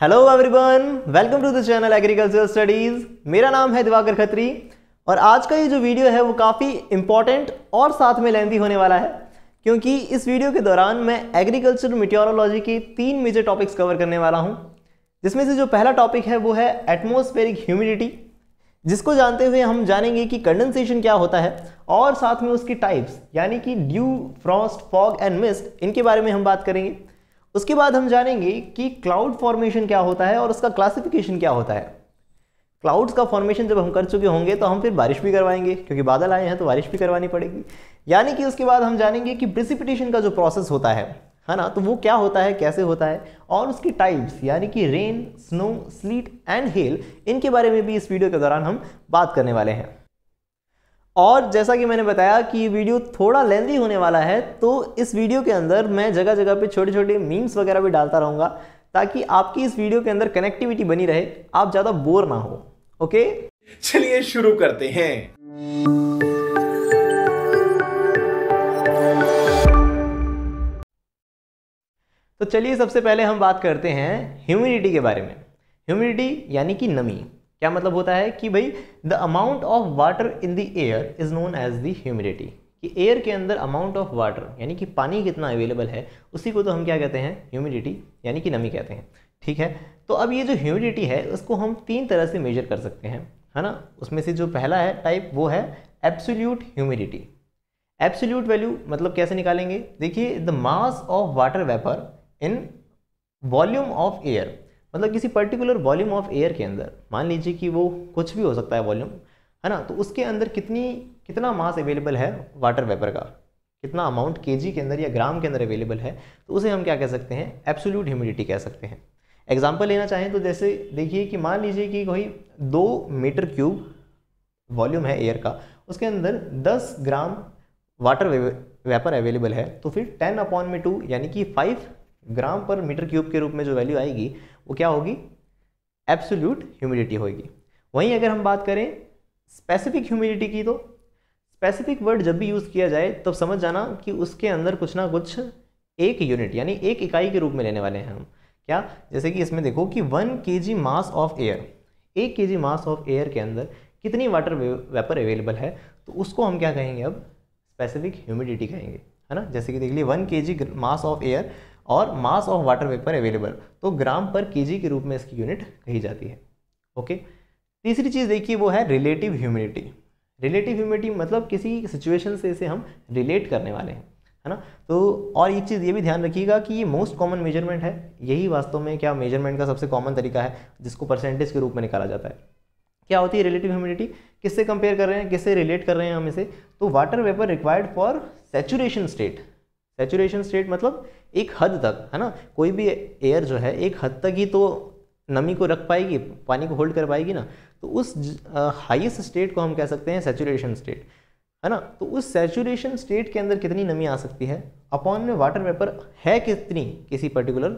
Hello everyone welcome to the channel agriculture studies मेरा नाम है दिवाकर खत्री और आज का ये जो वीडियो है वो काफ़ी इंपॉर्टेंट और साथ में लेंदी होने वाला है, क्योंकि इस वीडियो के दौरान मैं एग्रीकल्चर मिट्योरोलॉजी के तीन मेजर टॉपिक्स कवर करने वाला हूँ। जिसमें से जो पहला टॉपिक है वो है एटमोस्फेरिक ह्यूमिडिटी जिसको जानते हुए हम जानेंगे कि कंडेंसेशन क्या होता है और साथ में उसकी टाइप्स यानी कि dew frost fog and mist इनके बारे में हम बात करेंगे। उसके बाद हम जानेंगे कि क्लाउड फॉर्मेशन क्या होता है और उसका क्लासिफिकेशन क्या होता है। क्लाउड्स का फॉर्मेशन जब हम कर चुके होंगे तो हम फिर बारिश भी करवाएँगे, क्योंकि बादल आए हैं तो बारिश भी करवानी पड़ेगी। यानी कि उसके बाद हम जानेंगे कि प्रिसिपिटेशन का जो प्रोसेस होता है है ना? तो वो क्या होता है, कैसे होता है? और उसकी टाइप्स यानी कि rain snow sleet and hail इनके बारे में भी इस वीडियो के दौरान हम बात करने वाले हैं। और जैसा कि मैंने बताया कि ये वीडियो थोड़ा लेंदी होने वाला है तो इस वीडियो के अंदर मैं जगह जगह पे छोटे छोटे मीम्स वगैरह भी डालता रहूँगा ताकि आपकी इस वीडियो के अंदर कनेक्टिविटी बनी रहे आप ज़्यादा बोर ना हो ओके चलिए शुरू करते हैं। तो चलिए सबसे पहले हम बात करते हैं ह्यूमिडिटी के बारे में। ह्यूमिडिटी यानी कि नमी। क्या मतलब होता है कि भाई the amount of water in the air is known as the humidity कि एयर के अंदर अमाउंट ऑफ़ वाटर यानी कि पानी कितना अवेलेबल है, उसी को तो हम क्या कहते हैं? ह्यूमिडिटी यानी कि नमी कहते हैं। ठीक है? तो अब ये जो ह्यूमिडिटी है, उसको हम तीन तरह से मेजर कर सकते हैं। है ना? उसमें से जो पहला है टाइप वो है एब्सोल्यूट ह्यूमिडिटी एब्सोल्यूट वैल्यू मतलब कैसे निकालेंगे? देखिए the mass of water vapour in volume of air मतलब किसी पर्टिकुलर वॉल्यूम ऑफ़ एयर के अंदर, मान लीजिए कि वो कुछ भी हो सकता है वॉल्यूम है ना? तो उसके अंदर कितनी, कितना मास अवेलेबल है वाटर वेपर का? कितना अमाउंट केजी के अंदर या ग्राम के अंदर अवेलेबल है? तो उसे हम क्या कह सकते हैं? एब्सोल्यूट ह्यूमिडिटी कह सकते हैं। एग्ज़ाम्पल लेना चाहें तो जैसे देखिए कि मान लीजिए कि कोई दो मीटर क्यूब वॉल्यूम है एयर का, उसके अंदर 10 ग्राम वाटर वेपर अवेलेबल है तो फिर 10 अपॉन में टू यानी कि 5 ग्राम पर मीटर क्यूब के रूप में जो वैल्यू आएगी वो क्या होगी? एब्सोल्यूट ह्यूमिडिटी होगी। वहीं अगर हम बात करें स्पेसिफिक ह्यूमिडिटी की तो स्पेसिफिक वर्ड जब भी यूज़ किया जाए, तब समझ जाना कि उसके अंदर कुछ ना कुछ एक यूनिट यानी एक इकाई के रूप में लेने वाले हैं हम। क्या? जैसे कि इसमें देखो कि वन के जी मास ऑफ़ एयर एक के जी मास ऑफ़ एयर के अंदर कितनी वाटर वेपर अवेलेबल है? तो उसको हम क्या कहेंगे अब? स्पेसिफिक ह्यूमिडिटी कहेंगे, है ना? जैसे कि देख लीजिए वन के जी मास ऑफ़ एयर और mass of water vapour available तो ग्राम पर के के रूप में इसकी यूनिट कही जाती है। ओके तीसरी चीज़ देखिए, वो है रिलेटिव ह्यूमिडिटी रिलेटिव ह्यूमिडिटी मतलब किसी सिचुएशन से इसे हम रिलेट करने वाले हैं, है ना? तो और एक चीज़ ये भी ध्यान रखिएगा कि ये मोस्ट कॉमन मेज़रमेंट है। यही वास्तव में क्या मेज़रमेंट का सबसे कॉमन तरीका है, जिसको परसेंटेज के रूप में निकाला जाता है। क्या होती है रिलेटिव ह्यूमिडिटी किससे कंपेयर कर रहे हैं? किससे रिलेट कर रहे हैं हम इसे? तो water vapour required for saturation state saturation state मतलब एक हद तक, है ना? कोई भी एयर जो है, एक हद तक ही तो नमी को रख पाएगी, पानी को होल्ड कर पाएगी ना? तो उस हाईएस्ट स्टेट को हम कह सकते हैं सेचुरेशन स्टेट है ना? तो उस सेचुरेशन स्टेट के अंदर कितनी नमी आ सकती है? अपॉन में वाटर वेपर है कितनी किसी पर्टिकुलर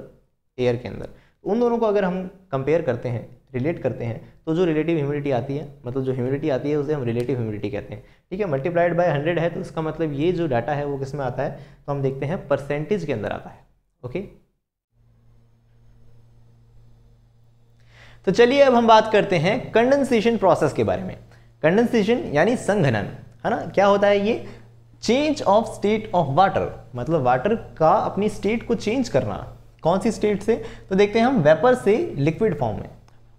एयर के अंदर? उन दोनों को अगर हम कंपेयर करते हैं रिलेट करते हैं तो जो रिलेटिव ह्यूमिडिटी आती है मतलब जो ह्यूमिडिटी आती है, उसे हम रिलेटिव ह्यूमिडिटी कहते हैं। ठीक है मल्टीप्लाइड बाय हंड्रेड है तो इसका मतलब ये जो डाटा है वो किसमें आता है? तो हम देखते हैं परसेंटेज के अंदर आता है ओके तो चलिए अब हम बात करते हैं कंडेंसेशन प्रोसेस के बारे में। कंडेंसेशन यानी संघनन, है ना? क्या होता है ये? Change of state of water मतलब वाटर का अपनी स्टेट को चेंज करना, कौन सी स्टेट से? तो देखते हैं हम वेपर से लिक्विड फॉर्म में,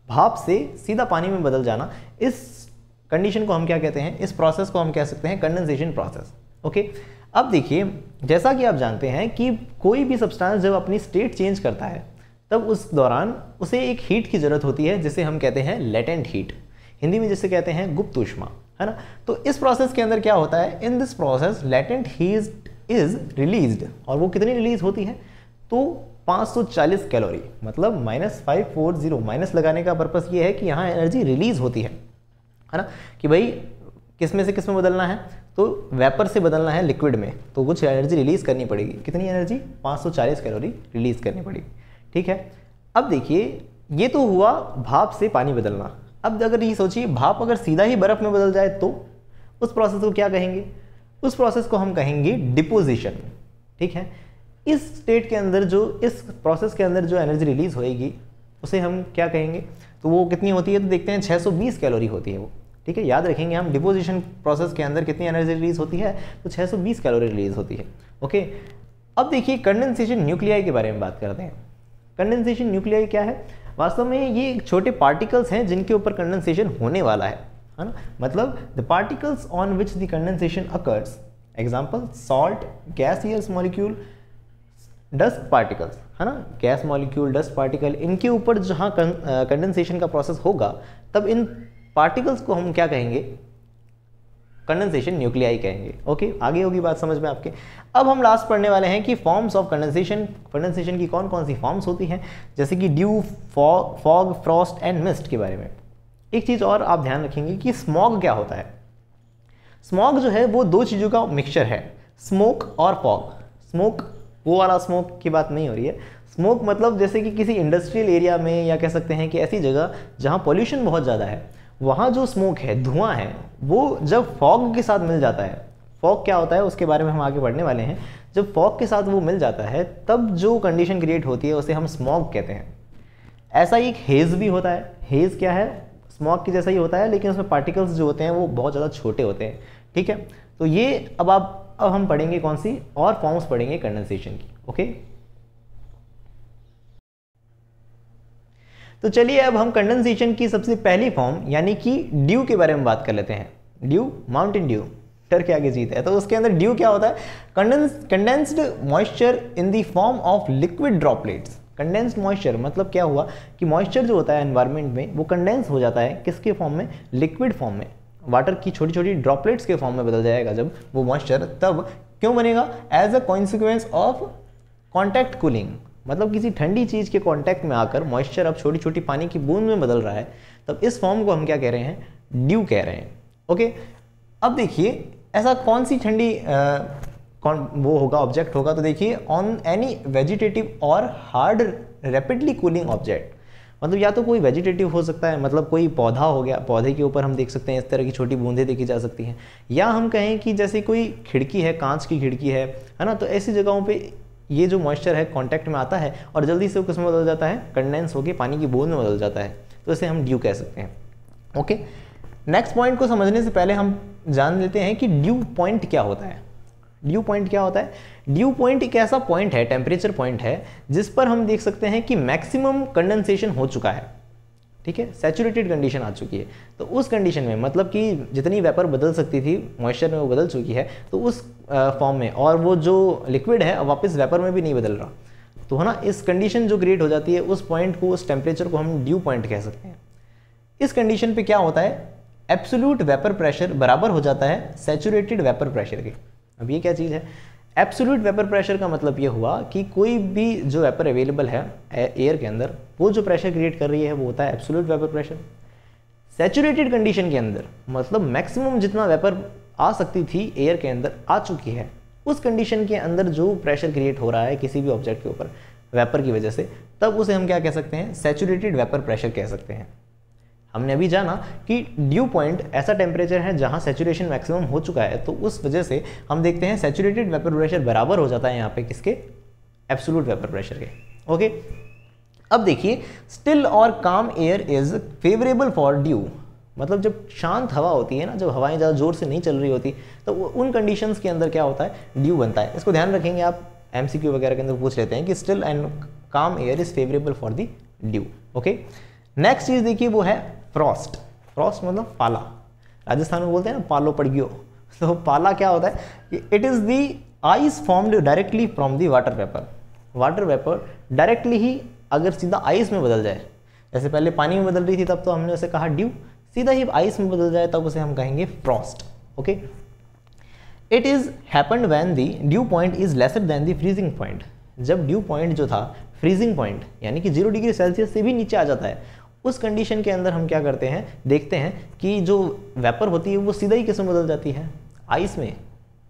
भाप से सीधा पानी में बदल जाना, इस कंडीशन को हम क्या कहते हैं? इस प्रोसेस को हम कह सकते हैं कंडेंसेशन प्रोसेस ओके अब देखिए, जैसा कि आप जानते हैं कि कोई भी सब्सटेंस जब अपनी स्टेट चेंज करता है, तब उस दौरान उसे एक हीट की ज़रूरत होती है, जिसे हम कहते हैं लेटेंट हीट हिंदी में जिसे कहते हैं गुप्त उष्मा है ना? तो इस प्रोसेस के अंदर क्या होता है? In this process latent heat is released और वो कितनी रिलीज़ होती है? तो 540 कैलोरी मतलब minus five four zero minus लगाने का पर्पज़ ये है कि यहाँ एनर्जी रिलीज़ होती है। है ना, कि भाई किसमें से किसमें बदलना है? तो वेपर से बदलना है लिक्विड में। तो कुछ एनर्जी रिलीज़ करनी पड़ेगी। कितनी एनर्जी 540 कैलोरी रिलीज़ करनी पड़ेगी। ठीक है? अब देखिए, ये तो हुआ भाप से पानी बदलना। अब अगर ये सोचिए, भाप अगर सीधा ही बर्फ़ में बदल जाए तो उस प्रोसेस को क्या कहेंगे? उस प्रोसेस को हम कहेंगे डिपोजिशन ठीक है? इस स्टेट के अंदर जो, इस प्रोसेस के अंदर जो एनर्जी रिलीज़ होएगी, उसे हम क्या कहेंगे? तो वो कितनी होती है? तो देखते हैं 620 कैलोरी होती है वो। ठीक है, याद रखेंगे हम डिपोजिशन प्रोसेस के अंदर कितनी एनर्जी रिलीज़ होती है? तो 620 कैलोरी रिलीज़ होती है ओके अब देखिए कंडेंसेशन न्यूक्लियाई के बारे में बात करते हैं। कंडेंसेशन न्यूक्लियाई क्या है? वास्तव में ये छोटे पार्टिकल्स हैं जिनके ऊपर कंडेंसेशन होने वाला है है ना? मतलब the particles on which the condensation occurs example salt gas gaseous molecule dust particles है ना? गैस मॉलिक्यूल डस्ट पार्टिकल इनके ऊपर जहाँ कंडेंसेशन का प्रोसेस होगा, तब इन पार्टिकल्स को हम क्या कहेंगे? कंडेंसेशन न्यूक्लियाई कहेंगे। ओके आगे होगी बात समझ में आपके। अब हम लास्ट पढ़ने वाले हैं कि फॉर्म्स ऑफ़ कंडेंसेशन कंडेंसेशन की कौन कौन सी फॉर्म्स होती हैं? जैसे कि dew fog frost and mist के बारे में। एक चीज़ और आप ध्यान रखेंगे कि स्मॉग क्या होता है? स्मॉग जो है, वो दो चीज़ों का मिक्सचर है। स्मोक और फॉग स्मोक वो वाला स्मोक की बात नहीं हो रही है। स्मोक मतलब जैसे कि किसी इंडस्ट्रियल एरिया में या कह सकते हैं कि ऐसी जगह जहाँ पॉल्यूशन बहुत ज़्यादा है। वहाँ जो स्मोक है, धुआँ है, वो जब फॉग के साथ मिल जाता है फॉग क्या होता है उसके बारे में हम आगे बढ़ने वाले हैं। जब फॉग के साथ वो मिल जाता है, तब जो कंडीशन क्रिएट होती है, उसे हम स्मॉग कहते हैं। ऐसा ही एक हेज़ भी होता है। हेज़ क्या है? स्मॉग की जैसा ही होता है, लेकिन उसमें पार्टिकल्स जो होते हैं, वो बहुत ज़्यादा छोटे होते हैं। ठीक है? तो ये अब आप, अब हम पढ़ेंगे कौन सी? और फॉर्म्स पढ़ेंगे कंडेंसेशन की। ओके तो चलिए अब हम कंडेंसेशन की सबसे पहली फॉर्म यानी कि ड्यू के बारे में बात कर लेते हैं। ड्यू माउंटेन ड्यू टर के आगे जीत है। तो उसके अंदर ड्यू क्या होता है? Condense condensed moisture in the form of liquid droplets condensed moisture मतलब क्या हुआ? कि मॉइस्चर जो होता है एनवायरनमेंट में, वो कंडेंस हो जाता है किसके फॉर्म में? लिक्विड फॉर्म में। वाटर की छोटी छोटी ड्रॉपलेट्स के फॉर्म में बदल जाएगा जब वो मॉइस्चर तब क्यों बनेगा? As a consequence of contact cooling मतलब किसी ठंडी चीज़ के कॉन्टैक्ट में आकर मॉइस्चर अब छोटी छोटी पानी की बूंद में बदल रहा है, तब इस फॉर्म को हम क्या कह रहे हैं? ड्यू कह रहे हैं। ओके अब देखिए, ऐसा कौन सी ठंडी कौन वो होगा ऑब्जेक्ट होगा? तो देखिए ऑन एनी वेजिटेटिव और हार्ड रैपिडली कूलिंग ऑब्जेक्ट मतलब या तो कोई वेजिटेटिव हो सकता है मतलब कोई पौधा हो गया, पौधे के ऊपर हम देख सकते हैं, इस तरह की छोटी बूंदें देखी जा सकती हैं। या हम कहें कि जैसे कोई खिड़की है, कांच की खिड़की है है ना? तो ऐसी जगहों पे ये जो मॉइस्चर है कांटेक्ट में आता है और जल्दी से वो किसमें बदल जाता है? कंडेंस होकर पानी की बूंद में बदल जाता है। तो इसे हम ड्यू कह सकते हैं। ओके नेक्स्ट पॉइंट को समझने से पहले हम जान लेते हैं कि ड्यू पॉइंट क्या होता है। ड्यू पॉइंट क्या होता है? ड्यू पॉइंट एक ऐसा पॉइंट है टेम्परेचर पॉइंट है, जिस पर हम देख सकते हैं कि मैक्सिमम कंडेंसेशन हो चुका है। ठीक है? सैचुरेटेड कंडीशन आ चुकी है। तो उस कंडीशन में मतलब कि जितनी वेपर बदल सकती थी मॉइस्चर में वो बदल चुकी है तो उस फॉर्म में। और वो जो लिक्विड है वापस वेपर में भी नहीं बदल रहा। तो है ना, इस कंडीशन जो क्रिएट हो जाती है, उस पॉइंट को, उस टेम्परेचर को हम ड्यू पॉइंट कह सकते हैं। इस कंडीशन पे क्या होता है? एब्सोल्यूट वेपर प्रेशर बराबर हो जाता है सैचुरेटेड वेपर प्रेशर के। अब ये क्या चीज़ है? एब्सोल्यूट वेपर प्रेशर का मतलब ये हुआ कि कोई भी जो वेपर अवेलेबल है एयर के अंदर, वो जो प्रेशर क्रिएट कर रही है, वो होता है absolute vapour pressure saturated condition के अंदर मतलब मैक्सिमम जितना वेपर आ सकती थी एयर के अंदर आ चुकी है। उस कंडीशन के अंदर जो प्रेशर क्रिएट हो रहा है किसी भी ऑब्जेक्ट के ऊपर वेपर की वजह से, तब उसे हम क्या कह सकते हैं? सेचुरेटेड वेपर प्रेशर कह सकते हैं। हमने अभी जाना कि ड्यू पॉइंट ऐसा टेम्परेचर है जहाँ सेचुरेशन मैक्सिमम हो चुका है तो उस वजह से हम देखते हैं सेचुरेटेड वेपर प्रेशर बराबर हो जाता है यहाँ पे किसके? एब्सोलूट वेपर प्रेशर के। ओके अब देखिए स्टिल और calm air is favourable for dew मतलब जब शांत हवा होती है ना, जब हवाएँ ज़्यादा ज़ोर से नहीं चल रही होती तो उन कंडीशंस के अंदर क्या होता है? ड्यू बनता है। इसको ध्यान रखेंगे आप एमसीक्यू वगैरह के अंदर पूछ लेते हैं कि still and calm air is favourable for the dew okay next चीज़ देखिए, वो है फ्रॉस्ट फ्रॉस्ट मतलब पाला। राजस्थान में बोलते हैं ना, पालो पड़ गयो। तो पाला क्या होता है? It is the ice formed directly from the water vapour water vapour directly ही अगर सीधा आइस में बदल जाए, जैसे पहले पानी में बदल रही थी, तब तो हमने उसे कहा ड्यू सीधा ही आइस में बदल जाए, तब उसे हम कहेंगे frost okay it is happened when the dew point is lesser than the freezing point जब ड्यू पॉइंट जो था फ्रीजिंग पॉइंट यानी कि ज़ीरो डिग्री सेल्सियस से भी नीचे आ जाता है, उस कंडीशन के अंदर हम क्या करते हैं, देखते हैं कि जो वेपर होती है, वो सीधा ही किसमें बदल जाती है? आइस में,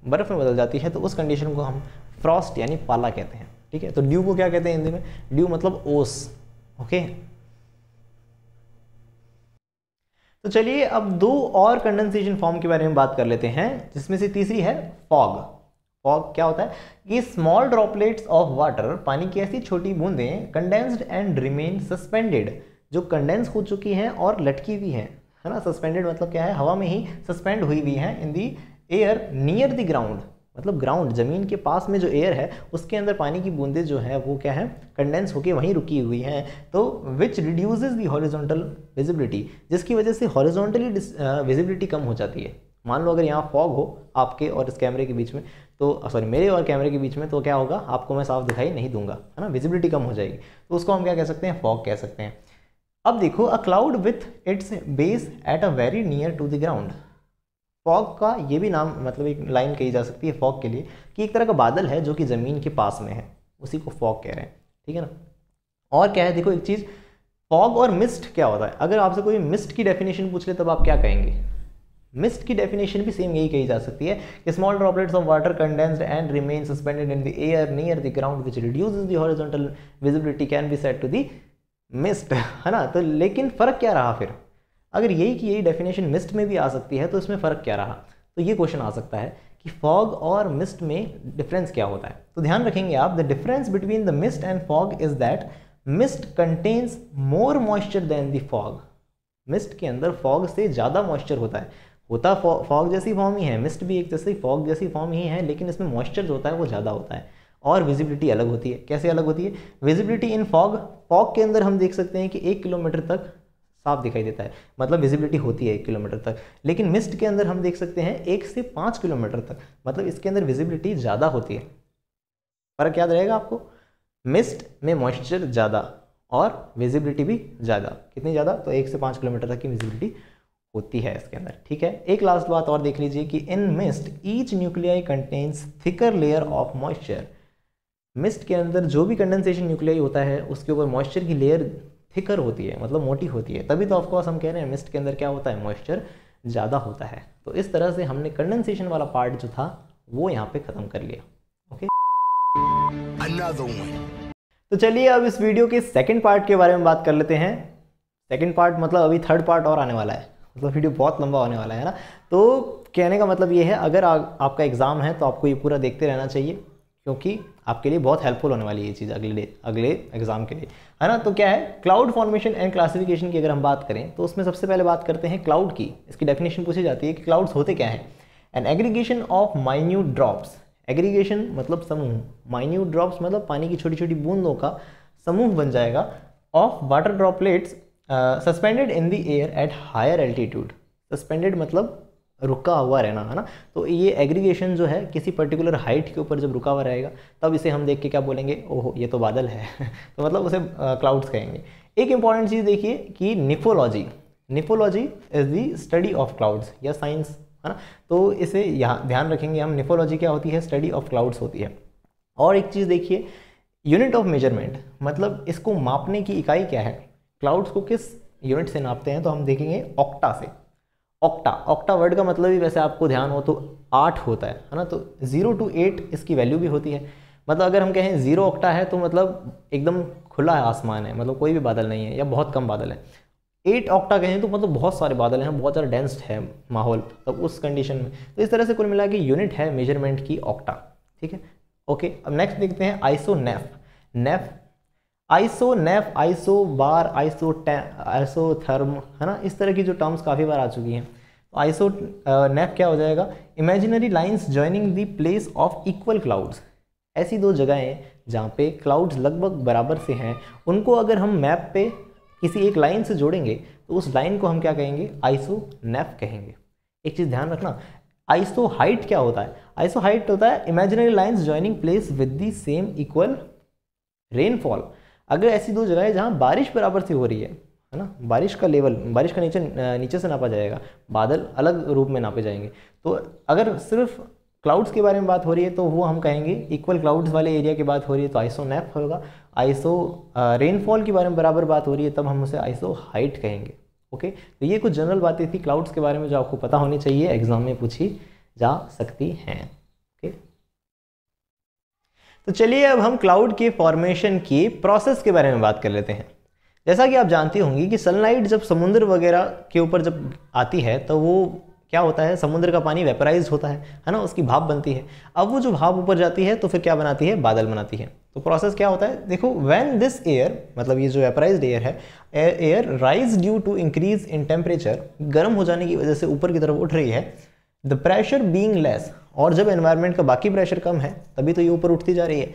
बर्फ़ में बदल जाती है तो उस कंडीशन को हम फ्रॉस्ट यानी पाला कहते हैं, ठीक है? तो ड्यू को क्या कहते हैं हिंदी में? ड्यू मतलब ओस ओके तो चलिए अब दो और कंडेंसेशन फॉर्म के बारे में बात कर लेते हैं, जिसमें से तीसरी है फॉग फॉग क्या होता है? कि स्मॉल ड्रॉपलेट्स ऑफ़ वाटर पानी की ऐसी छोटी बूंदें कंडेंस्ड एंड रिमेन सस्पेंडेड जो कंडेंस हो चुकी हैं और लटकी हुई हैं, है ना? सस्पेंडेड मतलब क्या है? हवा में ही सस्पेंड हुई हुई हैं in the air near the ground मतलब ग्राउंड ज़मीन के पास में जो एयर है, उसके अंदर पानी की बूंदें जो है, वो क्या है? कंडेंस होकर वहीं रुकी हुई हैं। तो which reduces the horizontal visibility जिसकी वजह से हॉरिजॉन्टली विजिबिलिटी कम हो जाती है। मान लो अगर यहाँ फॉग हो आपके और इस कैमरे के बीच में तो सॉरी मेरे और कैमरे के बीच में तो क्या होगा? आपको मैं साफ़ दिखाई नहीं दूँगा, है ना? विजिबिलिटी कम हो जाएगी। तो उसको हम क्या कह सकते हैं? फॉग कह सकते हैं। अब देखो a cloud with its base at a very near to the ground fog का ये भी नाम मतलब एक लाइन कही जा सकती है फॉग के लिए, कि एक तरह का बादल है जो कि ज़मीन के पास में है। उसी को फॉग कह रहे हैं, ठीक है ना? और क्या है, देखो एक चीज़, फॉग और मिस्ट क्या होता है? अगर आपसे कोई मिस्ट की डेफिनेशन पूछ ले, तब आप क्या कहेंगे? मिस्ट की डेफिनेशन भी सेम यही कही जा सकती है कि small droplets of water condensed and remain suspended in the air near the ground which reduces the horizontal visibility can be set to the mist है ना? तो लेकिन फ़र्क क्या रहा फिर? अगर यही की यही डेफिनेशन मिस्ट में भी आ सकती है तो इसमें फ़र्क क्या रहा? तो ये क्वेश्चन आ सकता है कि फॉग और मिस्ट में डिफरेंस क्या होता है। तो ध्यान रखेंगे आप the difference between the mist and fog is that mist contains more moisture than the fog mist के अंदर फॉग से ज़्यादा मॉइस्चर होता है। होता फॉग जैसी फॉर्म ही है मिस्ट भी एक जैसे फॉग जैसी फॉर्म ही है, लेकिन इसमें मॉइस्चर जो होता है वो ज़्यादा होता है। और विजिबिलिटी अलग होती है। कैसे अलग होती है? विजिबिलिटी इन फॉग फॉग के अंदर हम देख सकते हैं कि एक किलोमीटर तक साफ़ दिखाई देता है। मतलब विजिबिलिटी होती है एक किलोमीटर तक। लेकिन मिस्ट के अंदर हम देख सकते हैं एक से पाँच किलोमीटर तक। मतलब इसके अंदर विजिबिलिटी ज़्यादा होती है। फ़र्क याद रहेगा आपको? मिस्ट में मॉइस्चर ज़्यादा और विजिबिलिटी भी ज़्यादा। कितनी ज़्यादा? तो एक से पाँच किलोमीटर तक की विजिबिलिटी होती है इसके अंदर। ठीक है? एक लास्ट बात और देख लीजिए कि in mist each nuclei contains thicker layer of moisture mist के अंदर जो भी कंडेंसेशन न्यूक्लियाई होता है, उसके ऊपर मॉइस्चर की लेयर थिकर होती है मतलब मोटी होती है। तभी तो ऑफकोर्स हम कह रहे हैं मिस्ट के अंदर क्या होता है? मॉइस्चर ज़्यादा होता है। तो इस तरह से हमने कंडेंसेशन वाला पार्ट जो था वो यहाँ पे ख़त्म कर लिया। ओके तो चलिए अब इस वीडियो के सेकेंड पार्ट के बारे में बात कर लेते हैं। सेकेंड पार्ट मतलब अभी थर्ड पार्ट और आने वाला है। मतलब वीडियो बहुत लंबा होने वाला है ना? तो कहने का मतलब ये है अगर आ, आपका एग्ज़ाम है तो आपको ये पूरा देखते रहना चाहिए क्योंकि आपके लिए बहुत हेल्पफुल होने वाली ये चीज़ अगले डे अगले एग्ज़ाम के लिए। है ना? तो क्या है? क्लाउड फॉर्मेशन एंड क्लासिफिकेशन की अगर हम बात करें तो उसमें सबसे पहले बात करते हैं क्लाउड की। इसकी डेफिनेशन पूछी जाती है कि क्लाउड्स होते क्या हैं? An aggregation of minute drops aggregation मतलब समूह। माइन्यूट ड्रॉप्स मतलब पानी की छोटी छोटी बूंदों का समूह बन जाएगा of water droplets suspended in the air at higher altitude suspended मतलब रुका हुआ रहना, है ना? तो ये एग्रीगेशन जो है, किसी पर्टिकुलर हाइट के ऊपर जब रुका हुआ रहेगा, तब इसे हम देख के क्या बोलेंगे? ओहो, ये तो बादल है। तो मतलब उसे क्लाउड्स कहेंगे। एक इंपॉर्टेंट चीज़ देखिए कि nephology nephology is the study of clouds या साइंस है ना? तो इसे यहाँ ध्यान रखेंगे हम, निफोलॉजी क्या होती है? स्टडी ऑफ़ क्लाउड्स होती है। और एक चीज़ देखिए यूनिट ऑफ़ मेज़रमेंट मतलब इसको मापने की इकाई क्या है? क्लाउड्स को किस यूनिट से नापते हैं? तो हम देखेंगे ऑक्टा से। ऑक्टा ऑक्टा वर्ड का मतलब ही वैसे आपको ध्यान हो तो आठ होता है है ना? तो ज़ीरो टू एट इसकी वैल्यू भी होती है। मतलब अगर हम कहें ज़ीरो ऑक्टा है तो मतलब एकदम खुला है आसमान है मतलब कोई भी बादल नहीं है या बहुत कम बादल है। एट ऑक्टा कहें तो मतलब बहुत सारे बादल हैं, बहुत ज़्यादा डेंस्ड है माहौल तब उस कंडीशन में। तो इस तरह से कुल मिला के यूनिट है मेज़रमेंट की ऑक्टा ठीक है? ओके अब नेक्स्ट देखते हैं iso neph neph iso neph isobar iso isotherm है ना? इस तरह की जो टर्म्स काफ़ी बार आ चुकी हैं। आइसो नेफ क्या हो जाएगा? Imaginary lines joining the place of equal clouds ऐसी दो जगहें जहाँ पे क्लाउड्स लगभग बराबर से हैं, उनको अगर हम मैप पे किसी एक लाइन से जोड़ेंगे तो उस लाइन को हम क्या कहेंगे? आइसो नेफ कहेंगे। एक चीज़ ध्यान रखना आइसो हाइट क्या होता है? आइसो हाइट होता है imaginary lines joining place with the same equal rainfall अगर ऐसी दो जगह है जहाँ बारिश बराबर से हो रही है है ना? बारिश का लेवल बारिश का नीचे नीचे से नापा जाएगा, बादल अलग रूप में नापे जाएँगे। तो अगर सिर्फ़ क्लाउड्स के बारे में बात हो रही है तो वो हम कहेंगे इक्वल क्लाउड्स वाले एरिया की बात हो रही है तो आइसो नैप होगा। आइसो रेनफॉल के बारे में बराबर बात हो रही है, तब हम उसे आइसो हाइट कहेंगे ओके तो ये कुछ जनरल बातें थी क्लाउड्स के बारे में जो आपको पता होनी चाहिए एग्ज़ाम में पूछी जा सकती हैं। तो चलिए अब हम क्लाउड के फॉर्मेशन की प्रोसेस के बारे में बात कर लेते हैं। जैसा कि आप जानती होंगी कि सनलाइट जब समुद्र वगैरह के ऊपर जब आती है तो वो क्या होता है? समुद्र का पानी वेपराइज होता है है ना? उसकी भाप बनती है। अब वो जो भाप ऊपर जाती है तो फिर क्या बनाती है? बादल बनाती है। तो प्रोसेस क्या होता है? देखो व्हेन दिस एयर मतलब ये जो वेपराइज एयर है air rise due to increase in temperature गर्म हो जाने की वजह से ऊपर की तरफ़ उठ रही है। द प्रेशर बींग लेस और जब एनवायरमेंट का बाकी प्रेशर कम है, तभी तो ये ऊपर उठती जा रही है।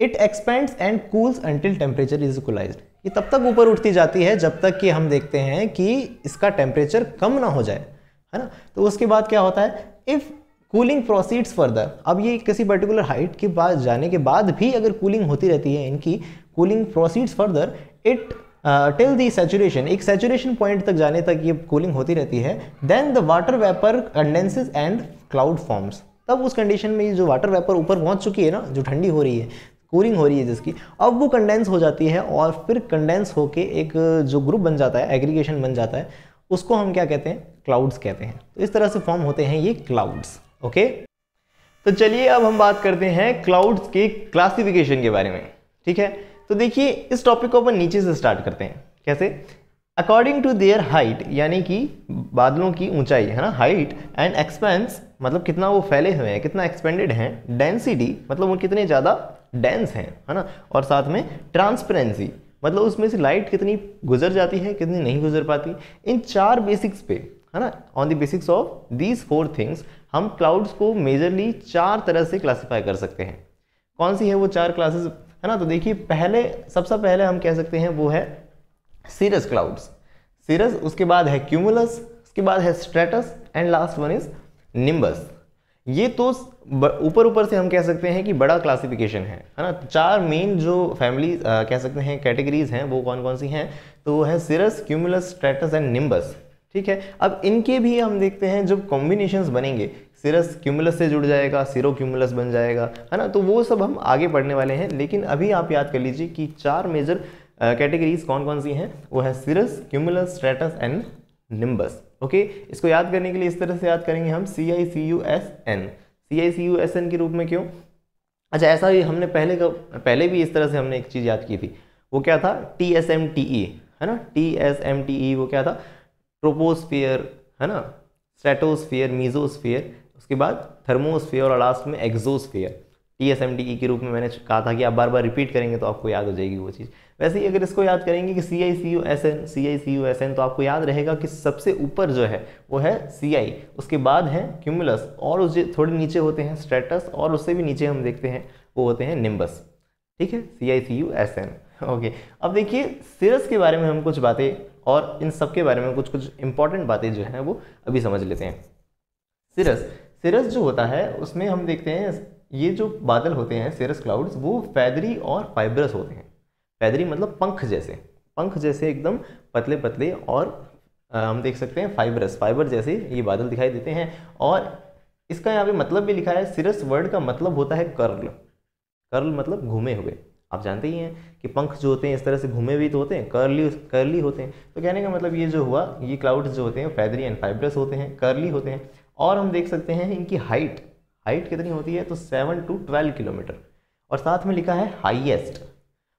It expands and cools until temperature is equalise ये तब तक ऊपर उठती जाती है जब तक कि हम देखते हैं कि इसका टेम्परेचर कम ना हो जाए, है ना? तो उसके बाद क्या होता है? इफ़ कूलिंग प्रोसीड्स फर्दर अब ये किसी पर्टिकुलर हाइट के बाद, जाने के बाद भी अगर कूलिंग होती रहती है इनकी cooling proceeds further it till the saturation एक सेचुरेशन पॉइंट तक जाने तक ये कूलिंग होती रहती है. Then the water vapour condenses and cloud forms तब उस कंडीशन में ये जो वाटर वेपर ऊपर पहुँच चुकी है ना, जो ठंडी हो रही है कूलिंग हो रही है जिसकी, अब वो कंडेंस हो जाती है और फिर कंडेंस होके एक, जो ग्रुप बन जाता है एग्रीगेशन बन जाता है, उसको हम क्या कहते हैं? क्लाउड्स कहते हैं. तो इस तरह से फॉर्म होते हैं ये क्लाउड्स ओके तो चलिए अब हम बात करते हैं क्लाउड्स के क्लासिफिकेशन के बारे में. ठीक है? तो देखिए, इस टॉपिक को अपन नीचे से स्टार्ट करते हैं। कैसे? अकॉर्डिंग टू देयर हाइट यानी कि बादलों की ऊंचाई, है ना? हाइट एंड एक्सपेंस मतलब कितना वो फैले हुए हैं, कितना एक्सपेंडेड हैं। डेंसिटी मतलब वो कितने ज़्यादा डेंस हैं, है ना? और साथ में ट्रांसपेरेंसी मतलब उसमें से लाइट कितनी गुजर जाती है, कितनी नहीं गुजर पाती। इन चार बेसिक्स पे, है ना? On the basics of these four things हम क्लाउड्स को मेजरली चार तरह से क्लासीफाई कर सकते हैं। कौन सी है वो चार क्लासेस है ना? तो देखिए, पहले, सबसे सब पहले हम कह सकते हैं वो है सीरस क्लाउड्स सीरस उसके बाद है क्यूमुलस उसके बाद है stratus and last one is nimbus ये तो ऊपर ऊपर से हम कह सकते हैं कि बड़ा क्लासिफिकेशन है है ना? चार मेन जो फैमिली कह सकते हैं कैटेगरीज हैं, वो कौन कौन सी हैं? तो वो है cirrus cumulus stratus and nimbus ठीक है? अब इनके भी हम देखते हैं जब कॉम्बिनेशन बनेंगे सिरस क्यूमुलस से जुड़ जाएगा, सिरो क्यूमुलस बन जाएगा, है ना? तो वो सब हम आगे पढ़ने वाले हैं, लेकिन अभी आप याद कर लीजिए कि चार मेजर कैटेगरीज कौन कौन सी हैं? वो है cirrus cumulus stratus and nimbus okay इसको याद करने के लिए इस तरह से याद करेंगे हम C I C U S N C I C U S N के रूप में क्यों? अच्छा ऐसा ही हमने पहले का, पहले भी इस तरह से हमने एक चीज़ याद की थी। वो क्या था? T S M T E है ना? T S M T E वो क्या था? ट्रोपोस्फियर है ना? स्ट्रेटोस्फियर मीजोस्फियर उसके बाद थर्मोस्फियर और लास्ट में exosphere T S M T E के रूप में मैंने कहा था कि आप बार बार रिपीट करेंगे तो आपको याद हो जाएगी वो चीज़। वैसे ही अगर इसको याद करेंगे कि C I C U S N C I C U S N तो आपको याद रहेगा कि सबसे ऊपर जो है, वो है सी आई उसके बाद है क्यूमुलस और उस थोड़े नीचे होते हैं स्टेटस और उससे भी नीचे हम देखते हैं, वो होते हैं निम्बस ठीक है? C I C U S N okay अब देखिए सिरस के बारे में हम कुछ बातें, और इन सब के बारे में कुछ कुछ इंपॉर्टेंट बातें जो हैं, वो अभी समझ लेते हैं। सिरस सिरस जो होता है, उसमें हम देखते हैं, ये जो बादल होते हैं सिरस क्लाउड्स वो फैदरी और फाइब्रस होते हैं। फैदरी मतलब पंख जैसे। पंख जैसे एकदम पतले पतले और हम देख सकते हैं फाइबरस फाइबर जैसे ये बादल दिखाई देते हैं और इसका यहाँ पे मतलब भी लिखा है सिरस वर्ड का मतलब होता है कर्ल कर्ल मतलब घूमे हुए। आप जानते ही हैं कि पंख जो होते हैं, इस तरह से घूमे हुए तो होते हैं कर्ली कर्ली होते हैं। तो कहने का मतलब ये जो हुआ, ये क्लाउड्स जो होते हैं फैदरी एंड फाइब्रस होते हैं कर्ली होते हैं। और हम देख सकते हैं इनकी हाइट हाइट कितनी होती है? तो सेवन टू ट्वेल्व किलोमीटर। और साथ में लिखा है हाईएस्ट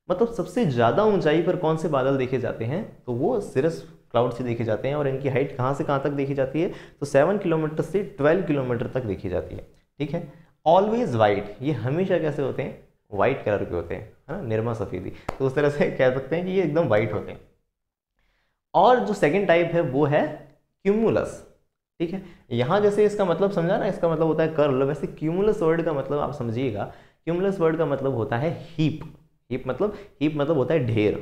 मतलब सबसे ज़्यादा ऊंचाई पर कौन से बादल देखे जाते हैं? तो वो सिरस क्लाउड से देखे जाते हैं और इनकी हाइट कहाँ से कहाँ तक देखी जाती है? तो सेवन किलोमीटर से ट्वेल्व किलोमीटर तक देखी जाती है। ठीक है? ऑलवेज वाइट ये हमेशा कैसे होते हैं? वाइट कलर के होते हैं, है ना? निर्मा सफ़ेदी। तो उस तरह से कह सकते हैं कि ये एकदम वाइट होते हैं। और जो सेकेंड टाइप है, वो है क्यूमुलस ठीक है? यहाँ जैसे इसका मतलब समझा ना, इसका मतलब होता है कर्ल वैसे क्यूमुलस वर्ड का मतलब आप समझिएगा। क्यूमुलस वर्ड का मतलब होता है हीप हीप मतलब हीप मतलब होता है ढेर।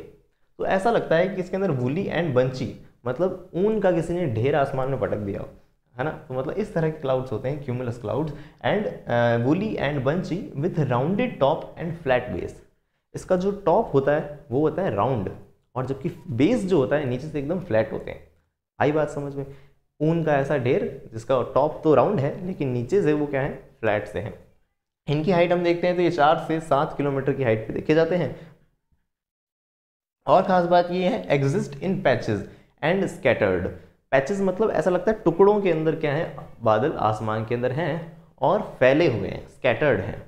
तो ऐसा लगता है कि इसके अंदर वुली एंड बंची मतलब ऊन का किसी ने ढेर आसमान में पटक दिया हो, है ना? तो मतलब इस तरह के क्लाउड्स होते हैं cumulus clouds and woolly and bunchy with rounded top and flat base इसका जो टॉप होता है, वो होता है राउंड और जबकि बेस जो होता है, नीचे से एकदम फ्लैट होते हैं। आई बात समझ में? ऊन का ऐसा ढेर, जिसका टॉप तो राउंड है, लेकिन नीचे से वो क्या है फ्लैट से है। इनकी हाइट हम देखते हैं तो ये चार से सात किलोमीटर की हाइट पे देखे जाते हैं। और खास बात ये है exist in patches and scattered patches मतलब ऐसा लगता है टुकड़ों के अंदर क्या है, बादल आसमान के अंदर हैं और फैले हुए हैं स्कैटर्ड हैं।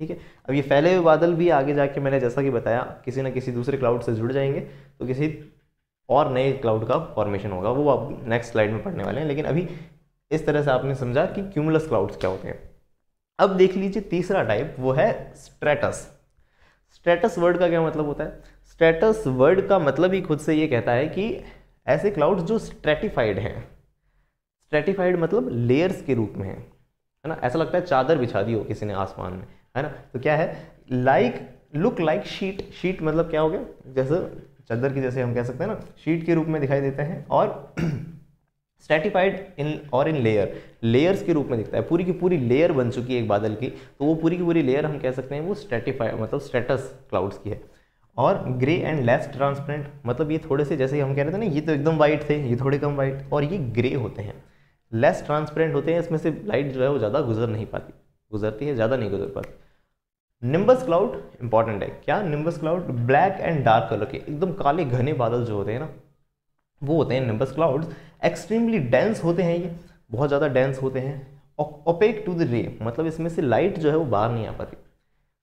ठीक है? अब ये फैले हुए बादल भी आगे जाके मैंने जैसा कि बताया, किसी ना किसी दूसरे क्लाउड से जुड़ जाएँगे तो किसी और नए क्लाउड का फॉर्मेशन होगा। वो आप नेक्स्ट स्लाइड में पढ़ने वाले हैं। लेकिन अभी इस तरह से आपने समझा कि क्यूमुलस क्लाउड्स क्या होते हैं। अब देख लीजिए तीसरा टाइप वो है स्ट्रेटस स्ट्रेटस वर्ड का क्या मतलब होता है? स्ट्रेटस वर्ड का मतलब ही खुद से ये कहता है कि ऐसे क्लाउड्स जो स्ट्रेटिफाइड हैं। स्ट्रेटिफाइड मतलब लेयर्स के रूप में है। है ना? ऐसा लगता है चादर बिछा दी हो किसी ने आसमान में। है ना? तो क्या है? Like look like sheet sheet मतलब क्या हो गया? जैसे चादर की, जैसे हम कह सकते हैं ना, शीट के रूप में दिखाई देते हैं और स्ट्रेटिफाइड इन और इन लेयर लेयर्स के रूप में दिखता है। पूरी की पूरी लेयर बन चुकी है एक बादल की तो वो पूरी की पूरी लेयर हम कह सकते हैं वो स्ट्रेटिफाइड मतलब स्टेटस क्लाउड्स की है। और ग्रे एंड लेस ट्रांसपेरेंट मतलब ये थोड़े से, जैसे हम कह रहे थे ना, ये तो एकदम वाइट थे, ये थोड़े कम वाइट और ये ग्रे होते हैं। लेस ट्रांसपेरेंट होते हैं, इसमें से लाइट जो है वो ज़्यादा गुजर नहीं पाती, गुजरती है, ज़्यादा नहीं गुजर पाती। निम्बस क्लाउड इंपॉर्टेंट है। क्या nimbus cloud black and dark colour के? एकदम काले घने बादल जो होते हैं ना, वो होते हैं निम्बस क्लाउड्स एक्सट्रीमली डेंस होते हैं ये। बहुत ज़्यादा डेंस होते हैं। ओपेक टू द रे मतलब इसमें से लाइट जो है वो बाहर नहीं आ पाती।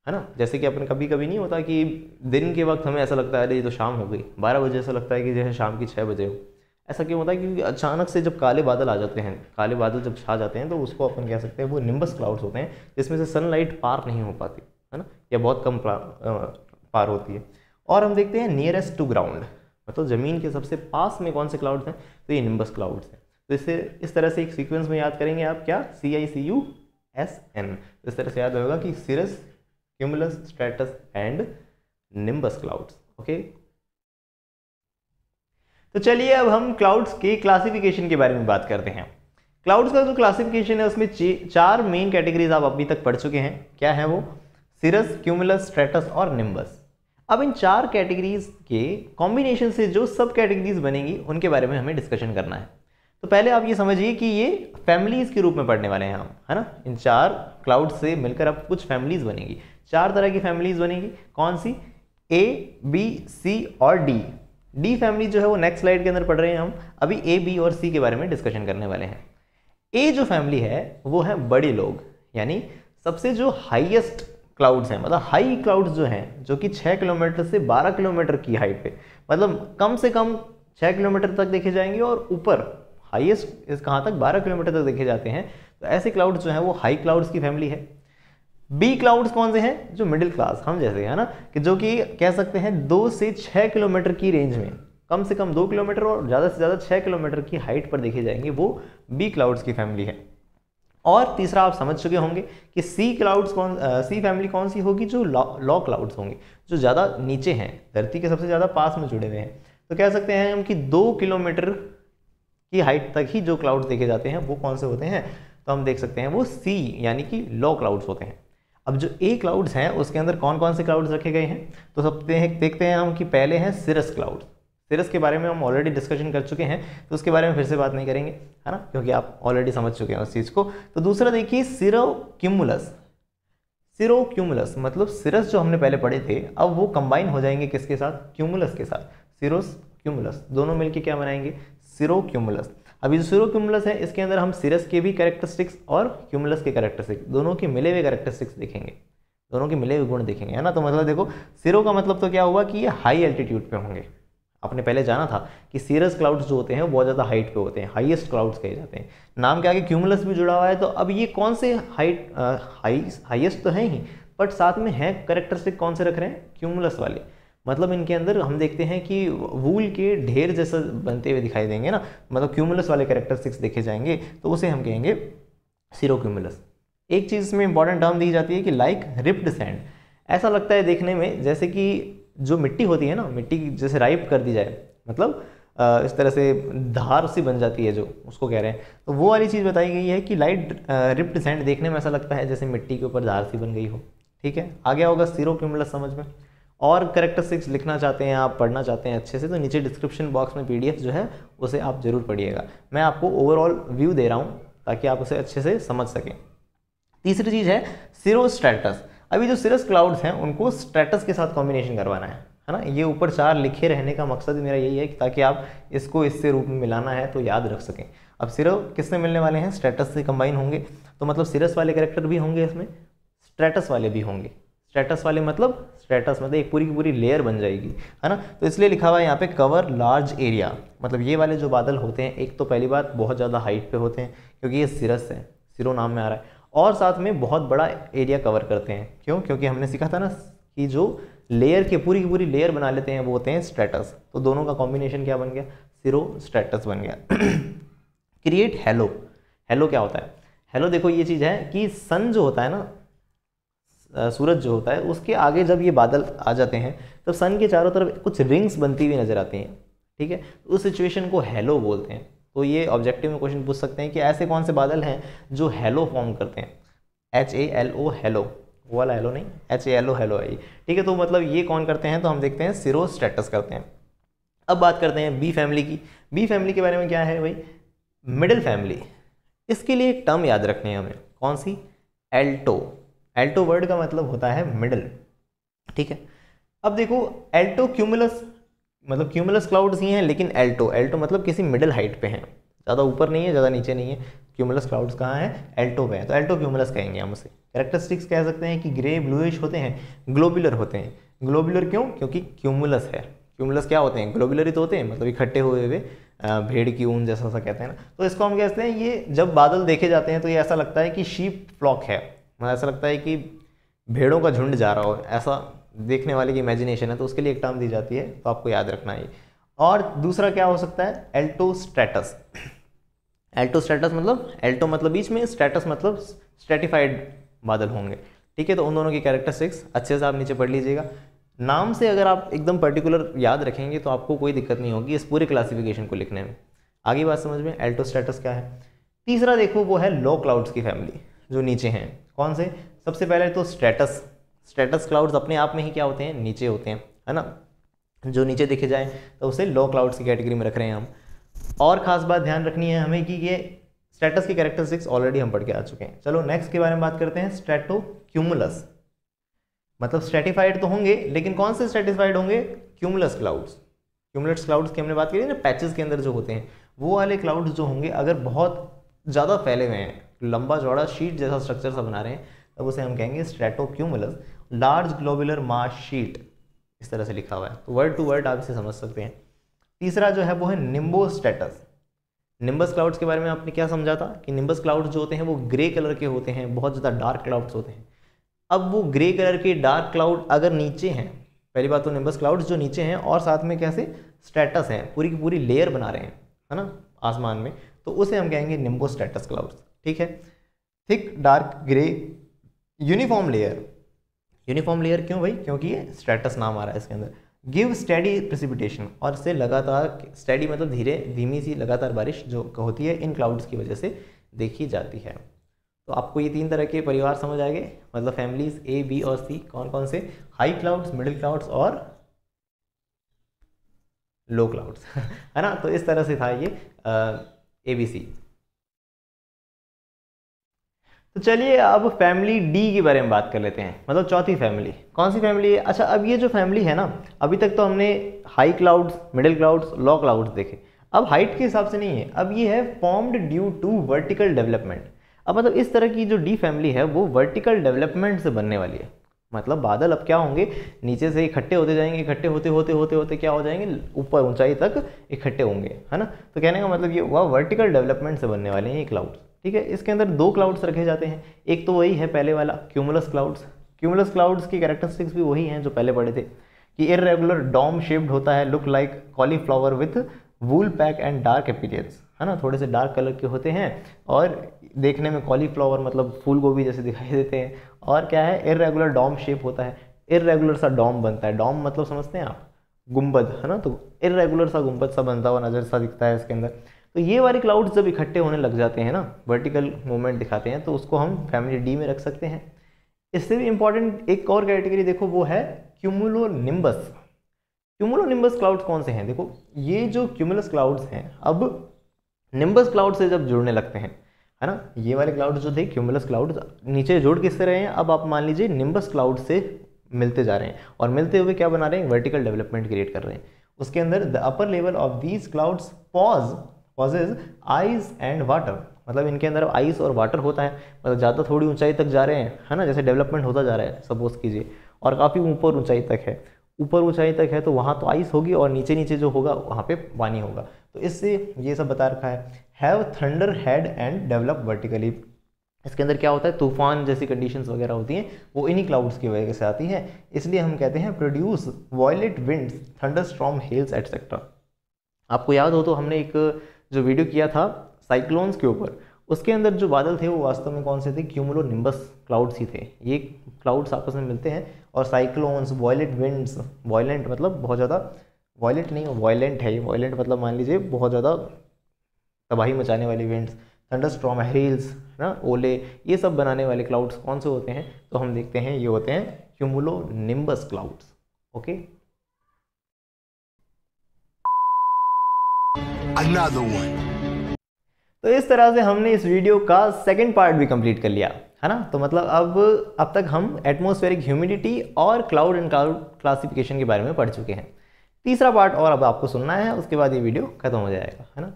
है ना? जैसे कि अपन कभी कभी नहीं होता कि दिन के वक्त हमें ऐसा लगता है, अरे ये तो शाम हो गई। बारह बजे ऐसा लगता है कि जैसे शाम की छः बजे हो। ऐसा क्यों होता है? क्योंकि अचानक से जब काले बादल आ जाते हैं, काले बादल जब छा जाते हैं तो उसको अपन कह सकते हैं वो निम्बस क्लाउड्स होते हैं, जिसमें से सनलाइट पार नहीं हो पाती। या बहुत कम पार होती है। और हम देखते हैं नियरेस्ट टू ग्राउंड मतलब ज़मीन के सबसे पास में कौन से क्लाउड्स हैं? तो ये निम्बस क्लाउड्स हैं। तो इससे इस तरह से एक सीक्वेंस में याद करेंगे आप क्या? C I C U S N तो इस तरह से याद होगा कि cirrus cumulus, stratus and nimbus clouds okay तो चलिए अब हम क्लाउड्स के क्लासिफिकेशन के बारे में बात करते हैं। क्लाउड्स का जो क्लासिफिकेशन है, उसमें चार मेन कैटेगरीज आप अभी तक पढ़ चुके हैं। क्या है वो? सिरस क्यूमुलस स्ट्रेटस और निम्बस अब इन चार कैटेगरीज के कॉम्बिनेशन से जो सब कैटेगरीज बनेंगी, उनके बारे में हमें डिस्कशन करना है. तो पहले आप ये समझिए कि ये फैमिलीज़ के रूप में पढ़ने वाले हैं हम, है ना? इन चार क्लाउड से मिलकर अब कुछ फैमिलीज़ बनेगी. चार तरह की फैमिलीज़ बनेगी. कौन सी? ए बी सी और डी डी फैमिली जो है वो नेक्स्ट स्लाइड के अंदर पढ़ रहे हैं हम. अभी ए बी और सी के बारे में डिस्कशन करने वाले हैं. ए जो फैमिली है, वो है बड़े लोग, यानी सबसे जो हाईएस्ट क्लाउड्स हैं। मतलब हाई क्लाउड्स जो हैं, जो कि 6 किलोमीटर से 12 किलोमीटर की हाइट पे। मतलब कम से कम 6 किलोमीटर तक देखे जाएँगे और ऊपर हाईएस्ट इस कहाँ तक? 12 किलोमीटर तक देखे जाते हैं। तो ऐसे क्लाउड्स जो हैं, वो हाई क्लाउड्स की फैमिली है। बी क्लाउड्स कौन से हैं? जो मिडिल क्लास हम जैसे है ना? कि जो कि कह सकते हैं दो से छः किलोमीटर की रेंज में। कम से कम दो किलोमीटर और ज़्यादा से ज़्यादा छः किलोमीटर की हाइट पर देखे जाएँगे, वो बी क्लाउड्स की फैमिली है। और तीसरा आप समझ चुके होंगे कि सी क्लाउड्स कौन सी फैमिली कौन सी होगी जो लॉ क्लाउड्स होंगे, जो ज़्यादा नीचे हैं, धरती के सबसे ज़्यादा पास में जुड़े हुए हैं। तो कह सकते हैं हम कि दो किलोमीटर की हाइट तक ही जो क्लाउड्स देखे जाते हैं, वो कौन से होते हैं? तो हम देख सकते हैं वो सी यानी कि लो क्लाउड्स होते हैं। अब जो ए क्लाउड्स हैं, उसके अंदर कौन कौन से क्लाउड्स रखे गए हैं? तो सब देखते हैं हम कि पहले हैं सिरस क्लाउड्स सिरस के बारे में हम ऑलरेडी डिस्कशन कर चुके हैं तो उसके बारे में फिर से बात नहीं करेंगे, है ना? क्योंकि आप ऑलरेडी समझ चुके हैं उस चीज़ को। तो दूसरा देखिए सिरो क्यूमुलस सिरो क्यूमुलस मतलब सिरस जो हमने पहले पढ़े थे, अब वो कंबाइन हो जाएँगे किसके साथ? क्यूमुलस के साथ। सिरोस क्यूमुलस दोनों मिलके क्या बनाएँगे? सिरो क्यूमुलस अभी जो सिरो क्यूमुलस है, इसके अंदर हम सिरस के भी करेक्टरिस्टिक्स और क्यूमुलस के करेक्टरिस्टिक्स दोनों के मिले हुए करेक्टरिस्टिक्स देखेंगे। दोनों के मिले हुए गुण देखेंगे, है ना? तो मतलब देखो सिरो का मतलब तो क्या हुआ कि ये हाई एल्टीट्यूड पे होंगे। आपने पहले जाना था कि सीरस क्लाउड्स जो होते हैं, बहुत ज़्यादा हाइट पे होते हैं हाईएस्ट क्लाउड्स कहे जाते हैं। नाम के आगे क्यूमुलस भी जुड़ा हुआ है तो अब ये कौन से हाइट हाई हाईएस्ट तो हैं ही बट साथ में है करेक्टरिस्टिक कौन से रख रहे हैं? क्यूमुलस वाले। मतलब इनके अंदर हम देखते हैं कि वूल के ढेर जैसा बनते हुए दिखाई देंगे ना मतलब क्यूमुलस वाले कैरेक्टरिस्टिक्स देखे जाएँगे तो उसे हम कहेंगे सीरो क्यूमुलस एक चीज़ इसमें इंपॉर्टेंट टर्म दी जाती है कि लाइक रिप्ड सैंड ऐसा लगता है देखने में जैसे कि जो मिट्टी होती है ना, मिट्टी जैसे राइप कर दी जाए मतलब इस तरह से धार सी बन जाती है जो, उसको कह रहे हैं। तो वो वाली चीज़ बताई गई है कि लाइट रिप्ड सैंड देखने में ऐसा लगता है जैसे मिट्टी के ऊपर धार सी बन गई हो। ठीक है? आगे होगा सीरो क्यूमुलस समझ में। और करेक्टरिस्टिक्स लिखना चाहते हैं, आप पढ़ना चाहते हैं अच्छे से तो नीचे डिस्क्रिप्शन बॉक्स में पीडीएफ जो है, उसे आप ज़रूर पढ़िएगा। मैं आपको ओवरऑल व्यू दे रहा हूँ, ताकि आप उसे अच्छे से समझ सकें। तीसरी चीज़ है सिरो अभी जो सिरस क्लाउड्स हैं, उनको स्ट्रेटस के साथ कॉम्बिनेशन करवाना है है ना? ये ऊपर चार लिखे रहने का मकसद मेरा यही है कि ताकि आप इसको इससे रूप में मिलाना है तो याद रख सकें। अब सिरो किससे मिलने वाले हैं? स्ट्रेटस से कंबाइन होंगे। तो मतलब सिरस वाले करेक्टर भी होंगे इसमें स्ट्रेटस वाले भी होंगे। स्टेटस वाले मतलब स्टेटस मतलब एक पूरी की पूरी लेयर बन जाएगी, है ना? तो इसलिए लिखा हुआ है यहाँ पे कवर लार्ज एरिया मतलब ये वाले जो बादल होते हैं, एक तो पहली बात बहुत ज़्यादा हाइट पे होते हैं, क्योंकि ये सिरस है सिरो नाम में आ रहा है। और साथ में बहुत बड़ा एरिया कवर करते हैं। क्यों? क्योंकि हमने सीखा था ना कि जो लेयर के पूरी की पूरी लेयर बना लेते हैं, वो होते हैं स्टेटस तो दोनों का कॉम्बिनेशन क्या बन गया? सिरो स्टेटस बन गया। क्रिएट हेलो हेलो क्या होता है? हेलो देखो, ये चीज़ है कि सन जो होता है ना सूरज जो होता है, उसके आगे जब ये बादल आ जाते हैं, तब सन के चारों तरफ़ कुछ रिंग्स बनती हुई नज़र आती हैं। ठीक है? उस सिचुएशन को हेलो बोलते हैं। तो ये ऑब्जेक्टिव में क्वेश्चन पूछ सकते हैं कि ऐसे कौन से बादल हैं जो हेलो फॉर्म करते हैं? H A L O hello वो वाला हेलो नहीं H A L O hello है ठीक है तो मतलब ये कौन करते हैं? तो हम देखते हैं सिरो स्टेटस करते हैं। अब बात करते हैं बी फैमिली की। बी फैमिली के बारे में क्या है भाई? मिडिल फैमिली इसके लिए एक टर्म याद रखनी है हमें। कौन सी? एल्टो एल्टो वर्ड का मतलब होता है मिडल ठीक है? अब देखो एल्टो क्यूमुलस मतलब क्यूमुलस क्लाउड्स ही हैं, लेकिन एल्टो एल्टो मतलब किसी मिडिल हाइट पे हैं। ज़्यादा ऊपर नहीं है, ज़्यादा नीचे नहीं है। क्यूमुलस क्लाउड्स कहाँ हैं? एल्टो पे हैं। तो एल्टो क्यूमुलस कहेंगे हम उसे। करेक्टरिस्टिक्स कह सकते हैं कि ग्रे ब्लूइश होते हैं ग्लोबुलर होते हैं। ग्लोबुलर क्यों? क्योंकि क्यूमुलस है। क्यूमुलस क्या होते हैं? ग्लोबुलर ही तो होते हैं मतलब इकट्ठे हुए हुए भेड़ की ऊन जैसा सा कहते हैं ना। तो इसको हम कहते हैं, ये जब बादल देखे जाते हैं तो ये ऐसा लगता है कि शीप फ्लॉक है। मतलब ऐसा लगता है कि भेड़ों का झुंड जा रहा हो। ऐसा देखने वाले की इमेजिनेशन है तो उसके लिए एक टर्म दी जाती है तो आपको याद रखना है और दूसरा क्या हो सकता है? एल्टो स्टेटस एल्टो स्टेटस मतलब एल्टो मतलब बीच में स्टेटस मतलब स्टेटिफाइड बादल होंगे। ठीक है तो उन दोनों की कैरेक्टरिस्टिक्स अच्छे से आप नीचे पढ़ लीजिएगा। नाम से अगर आप एकदम पर्टिकुलर याद रखेंगे तो आपको कोई दिक्कत नहीं होगी इस पूरे क्लासिफिकेशन को लिखने में। आगे बात समझ में एल्टो स्टेटस क्या है? तीसरा देखो, वो है लो क्लाउड्स की फैमिली जो नीचे हैं। कौन से? सबसे पहले तो स्टेटस स्टेटस क्लाउड्स अपने आप में ही क्या होते हैं? नीचे होते हैं, है ना? जो नीचे देखे जाए तो उसे लो क्लाउड्स की कैटेगरी में रख रहे हैं हम। और ख़ास बात ध्यान रखनी है हमें कि ये स्टेटस की कैरेक्टरिस्टिक्स ऑलरेडी हम पढ़ के आ चुके हैं। चलो नेक्स्ट के बारे में बात करते हैं स्टेटो क्यूमुलस मतलब स्टेटिफाइड तो होंगे, लेकिन कौन से स्टेटिफाइड होंगे? क्यूमुलस क्लाउड्स क्यूमुलस क्लाउड्स की हमने बात की ना पैचेस के अंदर जो होते हैं, वो वाले क्लाउड्स जो होंगे, अगर बहुत ज़्यादा फैले हुए हैं, लंबा चौड़ा शीट जैसा स्ट्रक्चर सा बना रहे हैं तब उसे हम कहेंगे stratocumulus large globular mass sheet इस तरह से लिखा हुआ है। तो वर्ड टू वर्ड आप इसे समझ सकते हैं। तीसरा जो है वो है निम्बो स्टेटस निम्बस क्लाउड्स के बारे में आपने क्या समझा था? कि निम्बस क्लाउड्स जो होते हैं वो ग्रे कलर के होते हैं, बहुत ज़्यादा डार्क क्लाउड्स होते हैं। अब वो ग्रे कलर के डार्क क्लाउड अगर नीचे हैं, पहली बात तो निम्बस क्लाउड्स जो नीचे हैं और साथ में कैसे? स्टेटस हैं, पूरी की पूरी लेयर बना रहे हैं, है ना? आसमान में। तो उसे हम कहेंगे निम्बो स्टेटस क्लाउड्स ठीक है? Thick dark grey uniform layer uniform layer क्यों भाई? क्योंकि ये स्टेटस नाम आ रहा है इसके अंदर। गिव स्टडी प्रिसिपिटेशन और इससे लगातार स्टडी मतलब धीरे, धीमी सी लगातार बारिश जो होती है, इन क्लाउड्स की वजह से देखी जाती है। तो आपको ये तीन तरह के परिवार समझ आ गए मतलब फैमिलीज़ ए बी और सी कौन कौन से? हाई क्लाउड्स मिडिल क्लाउड्स और लो क्लाउड्स है ना? तो इस तरह से था ये ए बी सी तो चलिए अब फैमिली डी के बारे में बात कर लेते हैं। मतलब चौथी फैमिली कौन सी फैमिली है अच्छा अब ये जो फैमिली है ना, अभी तक तो हमने high clouds middle clouds low clouds देखे। अब हाइट के हिसाब से नहीं है। अब ये है formed due to vertical development अब मतलब इस तरह की जो डी फैमिली है, वो वर्टिकल डेवलपमेंट से बनने वाली है। मतलब बादल अब क्या होंगे? नीचे से इकट्ठे होते जाएँगे, इकट्ठे होते होते होते होते क्या हो जाएँगे? ऊपर ऊंचाई तक इकट्ठे होंगे, है ना? तो कहने का मतलब ये हुआ वर्टिकल डेवलपमेंट से बनने वाले हैं ये क्लाउड्स ठीक है, इसके अंदर दो क्लाउड्स रखे जाते हैं। एक तो वही है पहले वाला क्यूमुलस क्लाउड्स क्यूमुलस क्लाउड्स की कैरेक्टरिस्टिक्स भी वही हैं जो पहले पढ़े थे। कि इरेगुलर डॉम शेप्ड होता है look like cauliflower with wool pack and dark appearance है ना? थोड़े से डार्क कलर के होते हैं और देखने में कॉलीफ्लावर मतलब फूल गोभी जैसे दिखाई देते हैं। और क्या है? इरेगुलर डॉम शेप होता है। इरेगुलर सा डॉम बनता है। डॉम मतलब समझते हैं आप? गुंबद है ना? तो इरेगुलर सा गुंबद सा बनता हुआ नज़र सा दिखता है इसके अंदर। तो ये वाले क्लाउड्स जब इकट्ठे होने लग जाते हैं ना वर्टिकल मूवमेंट दिखाते हैं तो उसको हम फैमिली डी में रख सकते हैं। इससे भी इंपॉर्टेंट एक और कैटेगरी देखो, वो है cumulo nimbus cumulo nimbus clouds कौन से हैं? देखो, ये जो क्यूमुलस क्लाउड्स हैं, अब निम्बस क्लाउड से जब जुड़ने लगते हैं, है ना? ये वाले क्लाउड जो थे क्यूमुलस क्लाउड नीचे जुड़ किससे रहे हैं? अब आप मान लीजिए निम्बस क्लाउड से मिलते जा रहे हैं, और मिलते हुए क्या बना रहे हैं? वर्टिकल डेवलपमेंट क्रिएट कर रहे हैं। उसके अंदर the upper level of these clouds possess possesses ice and water मतलब इनके अंदर आइस और वाटर होता है मतलब ज़्यादा थोड़ी ऊंचाई तक जा रहे हैं, है ना? जैसे डेवलपमेंट होता जा रहा है सपोज़ कीजिए, और काफ़ी ऊपर ऊंचाई तक है। ऊपर ऊंचाई तक है तो वहाँ तो आइस होगी और नीचे नीचे जो होगा, वहाँ पे पानी होगा। तो इससे ये सब बता रखा है। Have thunder head and develop vertically इसके अंदर क्या होता है? तूफ़ान जैसी कंडीशंस वगैरह होती हैं, वो इन्हीं क्लाउड्स की वजह से आती हैं। इसलिए हम कहते हैं produce violent winds thunderstorm hails etcetera आपको याद हो तो हमने एक जो वीडियो किया था साइक्लोन्स के ऊपर, उसके अंदर जो बादल थे वो वास्तव में कौन से थे? क्यूमुलो निम्बस क्लाउड्स ही थे। ये क्लाउड्स आपस में मिलते हैं और साइक्लोन्स वॉयलेट विंड्स वॉयलेंट मतलब बहुत ज़्यादा वॉयलेंट नहीं वॉयलेंट है ये। वॉयलेंट मतलब मान लीजिए बहुत ज़्यादा तबाही मचाने वाली विंड्स थंडर स्ट्रॉम हेल्स ना, ओले, ये सब बनाने वाले क्लाउड्स कौन से होते हैं? तो हम देखते हैं, ये होते हैं cumulonimbus clouds okay Another one. तो इस तरह से हमने इस वीडियो का सेकेंड पार्ट भी कंप्लीट कर लिया, है ना? तो मतलब अब अब तक हम एटमोस्फेरिक ह्यूमिडिटी और क्लाउड एंड क्लाउड क्लासिफिकेशन के बारे में पढ़ चुके हैं। तीसरा पार्ट और अब आपको सुनना है, उसके बाद ये वीडियो खत्म हो जाएगा, है ना?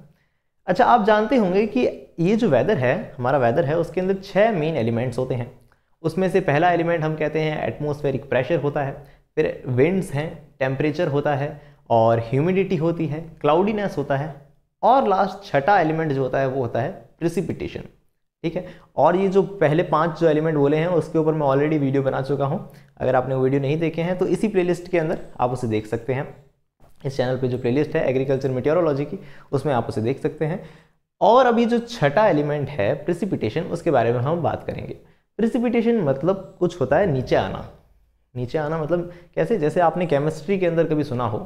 अच्छा आप जानते होंगे कि ये जो वेदर है, हमारा वेदर है, उसके अंदर छः मेन एलिमेंट्स होते हैं। उसमें से पहला एलिमेंट हम कहते हैं एटमोस्फेरिक प्रेशर होता है, फिर विंड्स हैं टेम्परेचर होता है, और ह्यूमिडिटी होती है क्लाउडीनेस होता है और लास्ट छठा एलिमेंट जो होता है, वो होता है प्रिसिपिटेशन ठीक है? और ये जो पहले पाँच जो एलिमेंट बोले हैं, उसके ऊपर मैं ऑलरेडी वीडियो बना चुका हूँ। अगर आपने वीडियो नहीं देखे हैं तो इसी प्लेलिस्ट के अंदर आप उसे देख सकते हैं। इस चैनल पे जो प्लेलिस्ट है एग्रीकल्चर मेटेरोलॉजी की, उसमें आप उसे देख सकते हैं। और अभी जो छठा एलिमेंट है प्रिसिपिटेशन उसके बारे में हम बात करेंगे। प्रिसिपिटेशन मतलब कुछ होता है नीचे आना। नीचे आना मतलब कैसे? जैसे आपने केमिस्ट्री के अंदर कभी सुना हो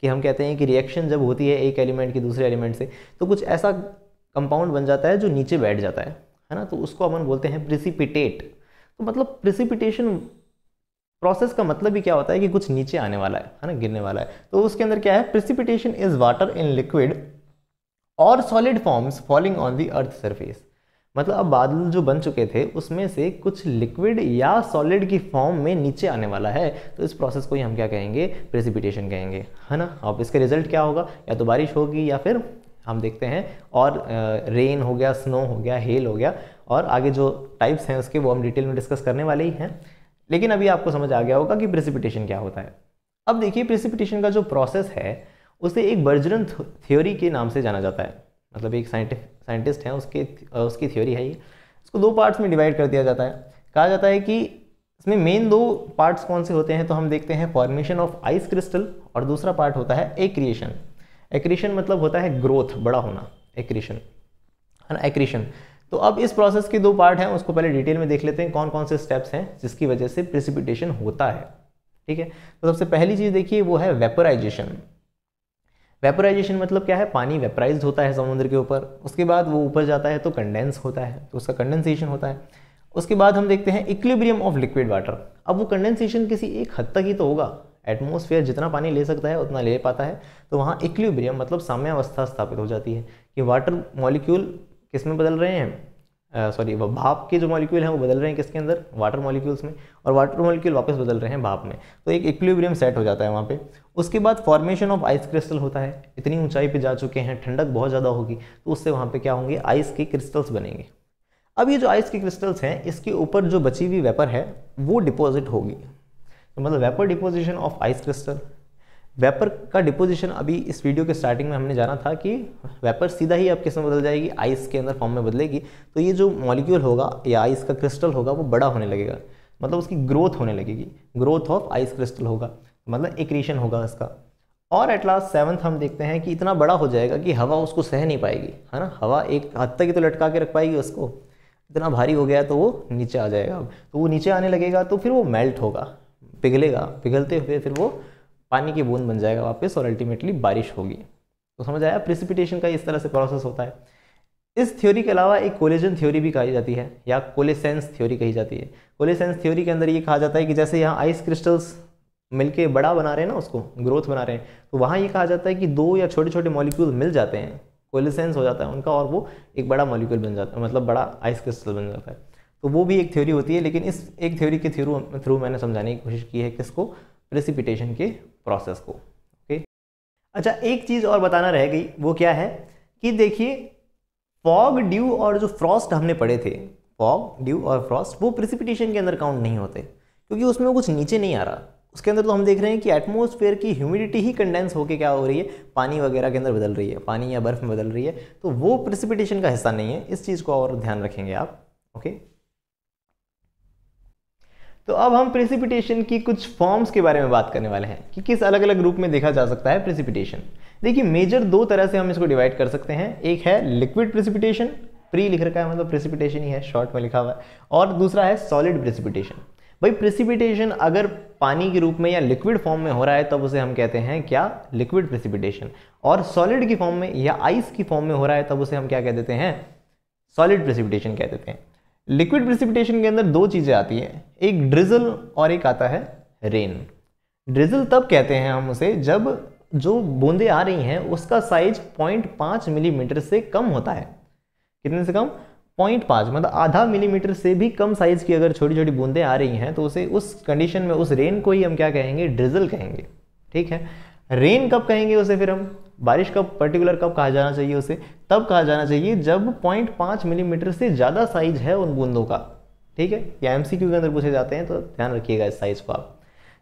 कि हम कहते हैं कि रिएक्शन जब होती है एक एलिमेंट की दूसरे एलिमेंट से तो कुछ ऐसा कंपाउंड बन जाता है जो नीचे बैठ जाता है है ना? तो उसको अपन बोलते हैं प्रिसिपिटेट तो मतलब प्रिसिपिटेशन प्रोसेस का मतलब भी क्या होता है कि कुछ नीचे आने वाला है है ना? गिरने वाला है। तो उसके अंदर क्या है? Precipitation is water in liquid और solid forms falling on the earth surface मतलब अब बादल जो बन चुके थे, उसमें से कुछ लिक्विड या सॉलिड की फॉर्म में नीचे आने वाला है। तो इस प्रोसेस को ही हम क्या कहेंगे? प्रेसिपिटेशन कहेंगे, है ना? अब इसके रिज़ल्ट क्या होगा? या तो बारिश होगी या फिर हम देखते हैं, और रेन हो गया स्नो हो गया हेल हो गया, और आगे जो टाइप्स हैं उसके, वो हम डिटेल में डिस्कस करने वाले ही हैं। लेकिन अभी आपको समझ आ गया होगा कि प्रेसिपिटेशन क्या होता है। अब देखिए प्रेसिपिटेशन का जो प्रोसेस है, उसे एक बर्जरन थ्योरी के नाम से जाना जाता है। मतलब एक साइंटिस्ट हैं, उसके उसकी थ्योरी है ये। इसको दो पार्ट्स में डिवाइड कर दिया जाता है। कहा जाता है कि इसमें मेन दो पार्ट्स कौन से होते हैं तो हम देखते हैं फॉर्मेशन ऑफ़ आइस क्रिस्टल और दूसरा पार्ट होता है एक्रिएशन एक्रिएशन मतलब होता है ग्रोथ बड़ा होना। एक्रिएशन है ना? एक्रिएशन तो अब इस प्रोसेस के दो पार्ट हैं, उसको पहले डिटेल में देख लेते हैं कौन कौन से स्टेप्स हैं, जिसकी वजह से प्रिसिपिटेशन होता है। ठीक है? तो सबसे पहली चीज़ देखिए, वो है वेपराइजेशन वेपराइजेशन मतलब क्या है? पानी वेपराइज होता है समुद्र के ऊपर, उसके बाद वो ऊपर जाता है तो कंडेंस होता है तो उसका कंडेंसेशन होता है। उसके बाद हम देखते हैं इक्विलिब्रियम ऑफ़ लिक्विड वाटर अब वो कंडेंसेशन किसी एक हद तक ही तो होगा। एटमोसफेयर जितना पानी ले सकता है, उतना ले पाता है। तो वहाँ इक्विलिब्रियम मतलब साम्यावस्था स्थापित हो जाती है कि वाटर मॉलिक्यूल किसमें बदल रहे हैं? सॉरी भाप के जो मॉलिक्यूल हैं, वो बदल रहे हैं किसके अंदर? वाटर मॉलिक्यूल्स में। और वाटर मॉलिक्यूल वापस बदल रहे हैं भाप में। तो एक इक्विलिब्रियम सेट हो जाता है वहाँ पे। उसके बाद फॉर्मेशन ऑफ़ आइस क्रिस्टल होता है। इतनी ऊंचाई पे जा चुके हैं, ठंडक बहुत ज़्यादा होगी तो उससे वहाँ पे क्या होंगे? आइस के क्रिस्टल्स बनेंगे। अब ये जो आइस के क्रिस्टल्स हैं, इसके ऊपर जो बची हुई वेपर है, वो डिपॉजिट होगी। तो मतलब vapour deposition of ice crystal vapour का डिपोजिशन अभी इस वीडियो के स्टार्टिंग में हमने जाना था कि वेपर सीधा ही अब किसमें बदल जाएगी? आइस के अंदर फॉर्म में बदलेगी। तो ये जो मॉलिक्यूल होगा या आइस का क्रिस्टल होगा, वो बड़ा होने लगेगा। मतलब उसकी ग्रोथ होने लगेगी। ग्रोथ ऑफ़ आइस क्रिस्टल होगा। मतलब एक्रीशन होगा इसका। और एट लास्ट सेवन्थ हम देखते हैं कि इतना बड़ा हो जाएगा कि हवा उसको सह नहीं पाएगी। है ना? हवा एक हद तक ही तो लटका के रख पाएगी उसको। इतना भारी हो गया तो वो नीचे आ जाएगा। तो वो नीचे आने लगेगा तो फिर वो मेल्ट होगा। पिघलेगा। पिघलते हुए फिर वो पानी की बूंद बन जाएगा वापस और अल्टीमेटली बारिश होगी। तो समझ आया? प्रिसिपिटेशन का इस तरह से प्रोसेस होता है। इस थ्योरी के अलावा एक कोलेजन थ्योरी भी कही जाती है, या कोलेसेंस थ्योरी कही जाती है। कोलेसेंस थ्योरी के अंदर ये कहा जाता है कि जैसे यहाँ आइस क्रिस्टल्स मिलके बड़ा बना रहे हैं ना, उसको ग्रोथ बना रहे हैं तो वहाँ ये कहा जाता है कि दो या छोटे छोटे मॉलिक्यूल मिल जाते हैं। कोलेसेंस हो जाता है उनका और वो एक बड़ा मॉलिक्यूल बन जाता है मतलब बड़ा आइस क्रिस्टल बन जाता है। तो वो भी एक थ्योरी होती है, लेकिन इस एक थ्योरी के थ्रू थ्रू मैंने समझाने की कोशिश की है किसको? प्रेसिपिटेशन के प्रोसेस को ओके अच्छा एक चीज़ और बताना रह गई, वो क्या है? कि देखिए फॉग ड्यू और जो फ्रॉस्ट हमने पढ़े थे फॉग ड्यू और फ्रॉस्ट वो प्रिसिपिटेशन के अंदर काउंट नहीं होते, क्योंकि उसमें कुछ नीचे नहीं आ रहा। उसके अंदर तो हम देख रहे हैं कि एटमोसफेयर की ह्यूमिडिटी ही कंडेंस होकर क्या हो रही है? पानी वगैरह के अंदर बदल रही है, पानी या बर्फ़ में बदल रही है। तो वो प्रिसिपिटेशन का हिस्सा नहीं है, इस चीज़ को और ध्यान रखेंगे आप ओके तो अब हम प्रेसिपिटेशन की कुछ फॉर्म्स के बारे में बात करने वाले हैं कि किस अलग अलग रूप में देखा जा सकता है प्रेसिपिटेशन देखिए मेजर दो तरह से हम इसको डिवाइड कर सकते हैं। एक है लिक्विड प्रेसिपिटेशन प्री लिख रखा है मतलब प्रेसिपिटेशन ही है शॉर्ट में लिखा हुआ है। और दूसरा है सॉलिड प्रेसिपिटेशन भाई प्रेसिपिटेशन अगर पानी के रूप में या लिक्विड फॉर्म में हो रहा है, तब उसे हम कहते हैं क्या? लिक्विड प्रेसिपिटेशन और सॉलिड की फॉर्म में या आइस की फॉर्म में हो रहा है, तब उसे हम क्या कह देते हैं? सॉलिड प्रेसिपिटेशन कह देते हैं। लिक्विड प्रिसिपिटेशन के अंदर दो चीज़ें आती हैं, एक ड्रिजल और एक आता है रेन। ड्रिजल तब कहते हैं हम उसे जब जो बूंदे आ रही हैं, उसका साइज़ 0.5 मिलीमीटर से कम होता है। कितने से कम? 0.5 मतलब आधा मिलीमीटर से भी कम साइज़ की अगर छोटी छोटी बूंदें आ रही हैं तो उसे उस कंडीशन में, उस रेन को ही हम क्या कहेंगे? ड्रिजल कहेंगे। ठीक है? रेन कब कहेंगे उसे फिर हम? बारिश कब पर्टिकुलर कब कहा जाना चाहिए उसे, तब कहा जाना चाहिए जब 0.5 मिलीमीटर से ज़्यादा साइज़ है उन बूंदों का। ठीक है? या एमसीक्यू के अंदर पूछे जाते हैं तो ध्यान रखिएगा इस साइज़ को आप।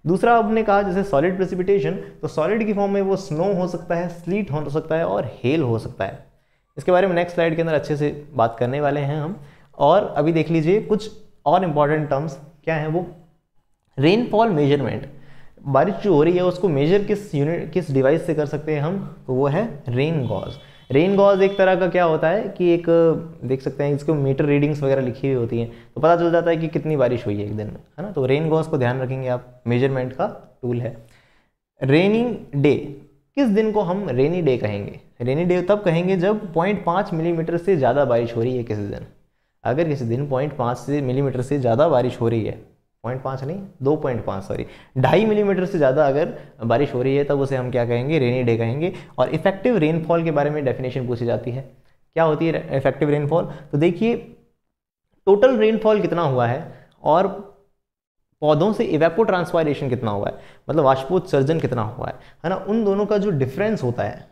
दूसरा, आपने कहा जैसे सॉलिड प्रेसिपिटेशन तो सॉलिड की फॉर्म में वो स्नो हो सकता है स्लीट हो सकता है और हेल हो सकता है। इसके बारे में नेक्स्ट स्लाइड के अंदर अच्छे से बात करने वाले हैं हम। और अभी देख लीजिए कुछ और इंपॉर्टेंट टर्म्स क्या हैं वो। रेनफॉल मेज़रमेंट बारिश जो हो रही है, उसको मेजर किस यूनिट किस डिवाइस से कर सकते हैं हम तो वो है रेन गॉज रेन गॉज एक तरह का क्या होता है कि एक, देख सकते हैं, इसको मीटर रीडिंग्स वगैरह लिखी हुई होती हैं तो पता चल जाता है कि कितनी बारिश हुई है एक दिन में, है ना? तो रेन गॉज को ध्यान रखेंगे आप मेज़रमेंट का टूल है. रेनिंग डे किस दिन को हम रेनी डे कहेंगे? रेनी डे तब कहेंगे जब पॉइंट पाँच मिलीमीटर से ज़्यादा बारिश हो रही है किसी दिन. अगर किसी दिन पॉइंट पाँच से मिलीमीटर से ज़्यादा बारिश हो रही है पॉइंट पाँच नहीं, दो पॉइंट पाँच सॉरी ढाई मिलीमीटर से ज़्यादा अगर बारिश हो रही है, तब उसे हम क्या कहेंगे? रेनी डे कहेंगे। और इफ़ेक्टिव रेनफॉल के बारे में डेफिनेशन पूछी जाती है। क्या होती है इफ़ेक्टिव रेनफॉल तो देखिए टोटल रेनफॉल कितना हुआ है और पौधों से इवेपो ट्रांसपायरेशन कितना हुआ है मतलब वाष्पोत्सर्जन कितना हुआ है है ना? उन दोनों का जो डिफरेंस होता है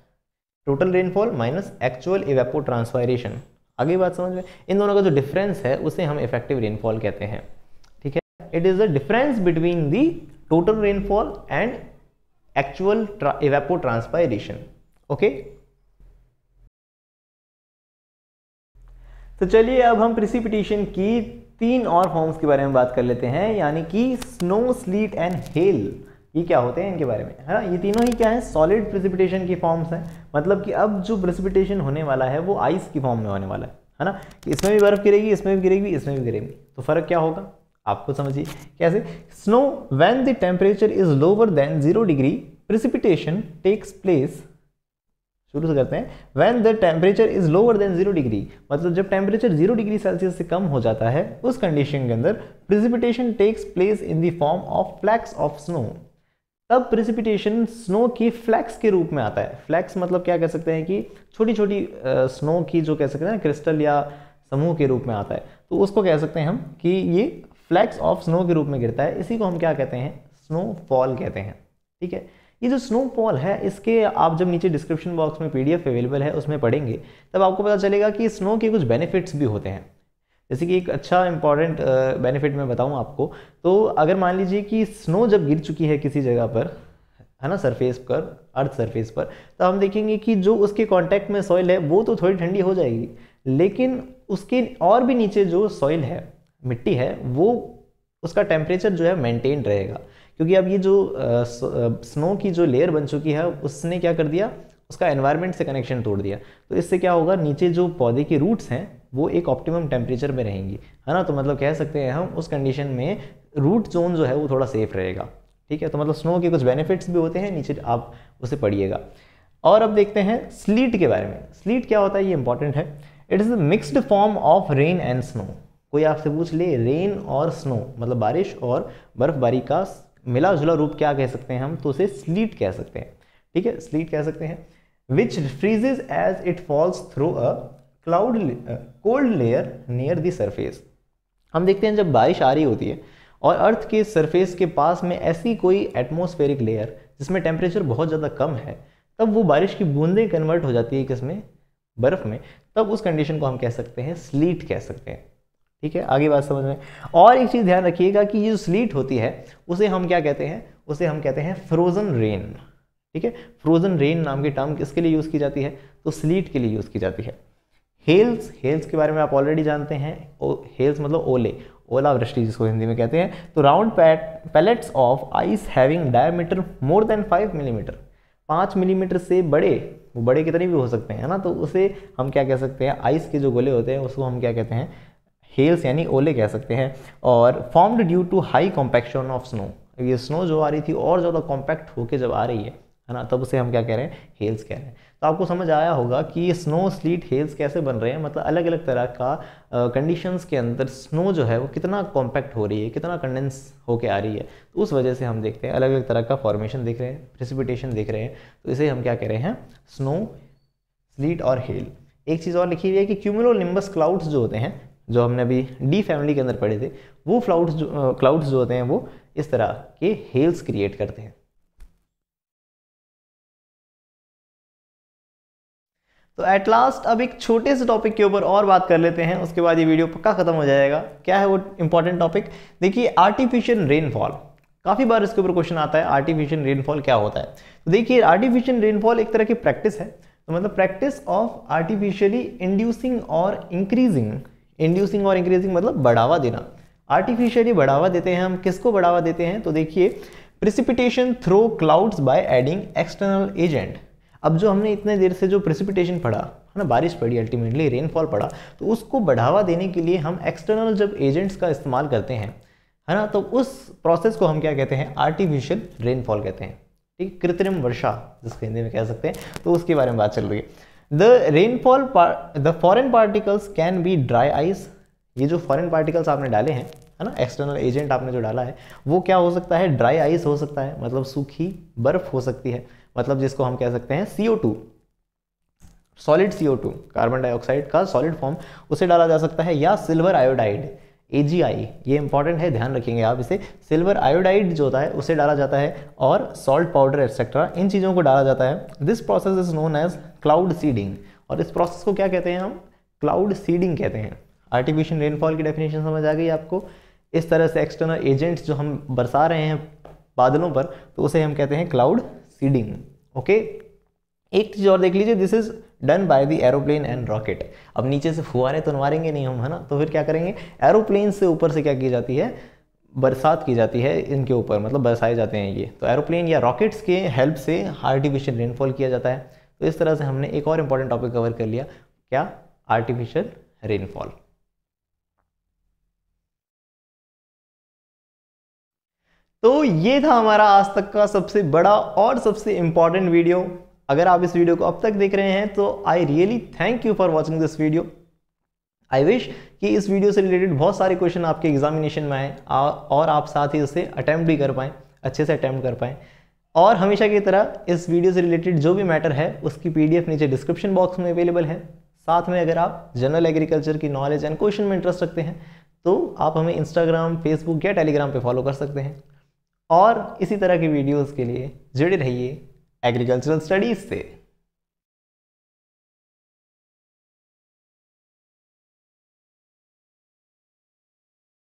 total rainfall minus actual evapotranspiration आगे बात समझ में? इन दोनों का जो डिफरेंस है, उसे हम इफ़ेक्टिव रेनफॉल कहते हैं। It is the difference between the total rainfall and actual evapotranspiration. Okay? तो चलिए अब हम प्रिसिपिटेशन की तीन और फॉर्म्स के बारे में बात कर लेते हैं, यानी कि स्नो स्लीट एंड हेल ये क्या होते हैं इनके बारे में? है ना? ये तीनों ही क्या है? सॉलिड प्रिसिपिटेशन की फॉर्म्स हैं। मतलब कि अब जो प्रिसिपिटेशन होने वाला है, वो आइस की फॉर्म में होने वाला है। है ना? इसमें भी बर्फ़ गिरेगी, इसमें भी गिरेगी, इसमें भी गिरेगी। तो फ़र्क क्या होगा? आपको समझिए। कैसे? Snow when the temperature is lower than zero degree precipitation takes place शुरू से करते हैं। When the temperature is lower than zero degree मतलब जब टेम्परेचर ज़ीरो डिग्री सेल्सियस से कम हो जाता है, उस कंडीशन के अंदर precipitation takes place in the form of flakes of snow तब प्रिसिपिटेशन स्नो की फ्लैक्स के रूप में आता है। फ्लैक्स मतलब क्या कह सकते हैं कि छोटी छोटी स्नो की जो कह सकते हैं क्रिस्टल या समूह के रूप में आता है। तो उसको कह सकते हैं हम कि ये फ्लैक्स ऑफ़ स्नो के रूप में गिरता है, इसी को हम क्या कहते हैं? स्नोफॉल कहते हैं, ठीक है? ये जो स्नोफॉल है, इसके आप जब नीचे डिस्क्रिप्शन बॉक्स में पीडीएफ अवेलेबल है, उसमें पढ़ेंगे, तब आपको पता चलेगा कि स्नो के कुछ बेनिफिट्स भी होते हैं। जैसे कि एक अच्छा इंपॉर्टेंट बेनिफिट मैं बताऊँ आपको तो अगर मान लीजिए कि स्नो जब गिर चुकी है किसी जगह पर, है ना सरफेस पर अर्थ सरफेस पर तो हम देखेंगे कि जो उसके कांटेक्ट में सॉइल है, वो तो थोड़ी ठंडी हो जाएगी, लेकिन उसके और भी नीचे जो सॉइल है मिट्टी है, वो उसका टेम्परेचर जो है मेंटेन रहेगा। क्योंकि अब ये जो स्नो की जो लेयर बन चुकी है, उसने क्या कर दिया? उसका एनवायरनमेंट से कनेक्शन तोड़ दिया। तो इससे क्या होगा? नीचे जो पौधे के रूट्स हैं, वो एक ऑप्टिमम टेम्परेचर में रहेंगी। है ना? तो मतलब कह सकते हैं हम, उस कंडीशन में रूट जोन जो है, वो थोड़ा सेफ़ रहेगा। ठीक है? तो मतलब स्नो के कुछ बेनिफिट्स भी होते हैं, नीचे आप उसे पढ़िएगा। और अब देखते हैं स्लीट के बारे में। स्लीट क्या होता है? ये इंपॉर्टेंट है। It is mixed form of rain and snow कोई आपसे पूछ ले रेन और स्नो मतलब बारिश और बर्फबारी का मिला जुला रूप क्या कह सकते हैं हम? तो उसे स्लीट कह सकते हैं। ठीक है? स्लीट कह सकते हैं which freezes as it falls through a cloud cold layer near the surface हम देखते हैं जब बारिश आ रही होती है और अर्थ के सरफेस के पास में ऐसी कोई एटमोस्फेरिक लेयर जिसमें टेम्परेचर बहुत ज़्यादा कम है, तब वो बारिश की बूंदें कन्वर्ट हो जाती है किसमें? बर्फ़ में। तब उस कंडीशन को हम कह सकते हैं स्लीट कह सकते हैं। ठीक है? आगे बात समझ में और एक चीज़ ध्यान रखिएगा कि ये जो स्लीट होती है, उसे हम क्या कहते हैं? उसे हम कहते हैं फ्रोज़न रेन ठीक है? फ्रोज़न रेन नाम की टर्म किसके लिए यूज़ की जाती है? तो स्लीट के लिए यूज़ की जाती है। हेल्स हेल्स के बारे में आप ऑलरेडी जानते हैं। हेल्स मतलब ओले। ओला वृष्टि जिसको हिंदी में कहते हैं। तो round pellets of ice having diameter more than five millimetre पाँच मिलीमीटर से बड़े, वो बड़े कितने भी हो सकते हैं ना? तो उसे हम क्या कह सकते हैं? आइस के जो गोले होते हैं, उसको हम क्या कहते हैं? हेल्स यानी ओले कह सकते हैं, और formed due to high compaction of snow ये स्नो जो आ रही थी और ज़्यादा कॉम्पैक्ट होके जब आ रही है है ना? तब उसे हम क्या कह रहे हैं? हेल्स कह रहे हैं। तो आपको समझ आया होगा कि ये स्नो स्लीट हेल्स कैसे बन रहे हैं? मतलब अलग अलग तरह का कंडीशंस के अंदर स्नो जो है वो कितना कॉम्पैक्ट हो रही है, कितना कंडेंस होके आ रही है। तो उस वजह से हम देखते हैं अलग अलग तरह का फॉर्मेशन देख रहे हैं प्रेसिपिटेशन देख रहे हैं। तो इसे हम क्या कह रहे हैं? स्नो स्लीट और हेल एक चीज़ और लिखी हुई है कि क्यूमुलो क्लाउड्स जो होते हैं जो हमने अभी डी फैमिली के अंदर पढ़े थे, वो फ्लाउड्स क्लाउड्स जो होते हैं, वो इस तरह के हेल्स क्रिएट करते हैं। तो एट लास्ट अब एक छोटे से टॉपिक के ऊपर और बात कर लेते हैं, उसके बाद ये वीडियो पक्का खत्म हो जाएगा। क्या है वो इंपॉर्टेंट टॉपिक देखिए आर्टिफिशियल रेनफॉल काफ़ी बार इसके ऊपर क्वेश्चन आता है आर्टिफिशियल रेनफॉल क्या होता है? तो देखिए आर्टिफिशियल रेनफॉल एक तरह की प्रैक्टिस है। तो मतलब प्रैक्टिस ऑफ़ आर्टिफिशियली इंड्यूसिंग और इंक्रीजिंग इंड्यूसिंग और इंक्रीजिंग मतलब बढ़ावा देना। आर्टिफिशियली बढ़ावा देते हैं हम। किसको बढ़ावा देते हैं? तो देखिए precipitation through clouds by adding external agent अब जो हमने इतने देर से जो प्रेसिपिटेशन पढ़ा, है ना, बारिश पड़ी अल्टीमेटली रेनफॉल पड़ा तो उसको बढ़ावा देने के लिए हम एक्सटर्नल जब एजेंट्स का इस्तेमाल करते हैं, है ना तो उस प्रोसेस को हम क्या कहते हैं? आर्टिफिशियल रेनफॉल कहते हैं। ठीक, कृत्रिम वर्षा, जिसको हिंदी में कह सकते हैं। तो उसके बारे में बात चल रही है। The rainfall the foreign particles can be dry ice ये जो फॉरेन पार्टिकल्स आपने डाले हैं, है ना? एक्सटर्नल एजेंट आपने जो डाला है, वो क्या हो सकता है? ड्राई आइस हो सकता है मतलब सूखी बर्फ़ हो सकती है। मतलब जिसको हम कह सकते हैं C two solid C carbon dioxide का सॉलिड फॉर्म उसे डाला जा सकता है या सिल्वर आयोडाइड ए ये इंपॉर्टेंट है, ध्यान रखेंगे आप इसे। सिल्वर आयोडाइड जो होता है, उसे डाला जाता है और सॉल्ट पाउडर एक्सेट्रा इन चीज़ों को डाला जाता है। This process is known as cloud seeding और इस प्रोसेस को क्या कहते हैं हम? क्लाउड सीडिंग कहते हैं। आर्टिफिशियल रेनफॉल की डेफिनेशन समझ आ गई आपको। इस तरह से एक्सटर्नल एजेंट्स जो हम बरसा रहे हैं बादलों पर तो उसे हम कहते हैं क्लाउड सीडिंग ओके एक चीज़ और देख लीजिए this is done by the aeroplane and rocket अब नीचे से फुहारे तो मारेंगे नहीं हम, है ना? तो फिर क्या करेंगे? एरोप्लेन से ऊपर से क्या की जाती है? बरसात की जाती है इनके ऊपर मतलब बरसाए जाते हैं ये। तो एरोप्लेन या रॉकेट्स के हेल्प से आर्टिफिशियल रेनफॉल किया जाता है। तो इस तरह से हमने एक और इंपॉर्टेंट टॉपिक कवर कर लिया, क्या? आर्टिफिशियल रेनफॉल तो ये था हमारा आज तक का सबसे बड़ा और सबसे इंपॉर्टेंट वीडियो अगर आप इस वीडियो को अब तक देख रहे हैं तो I really thank you for watching this video I wish कि इस वीडियो से रिलेटेड बहुत सारे क्वेश्चन आपके एग्जामिनेशन में आए और आप साथ ही उसे अटैम्प्ट भी कर पाएँ, अच्छे से अटैम्प्ट कर पाएँ। और हमेशा की तरह इस वीडियो से रिलेटेड जो भी मैटर है, उसकी पीडीएफ नीचे डिस्क्रिप्शन बॉक्स में अवेलेबल है। साथ में अगर आप जनरल एग्रीकल्चर की नॉलेज एंड क्वेश्चन में इंटरेस्ट रखते हैं तो आप हमें इंस्टाग्राम फेसबुक या टेलीग्राम पर फॉलो कर सकते हैं। और इसी तरह की वीडियोज़ के लिए जुड़े रहिए एग्रीकल्चरल स्टडीज़ से।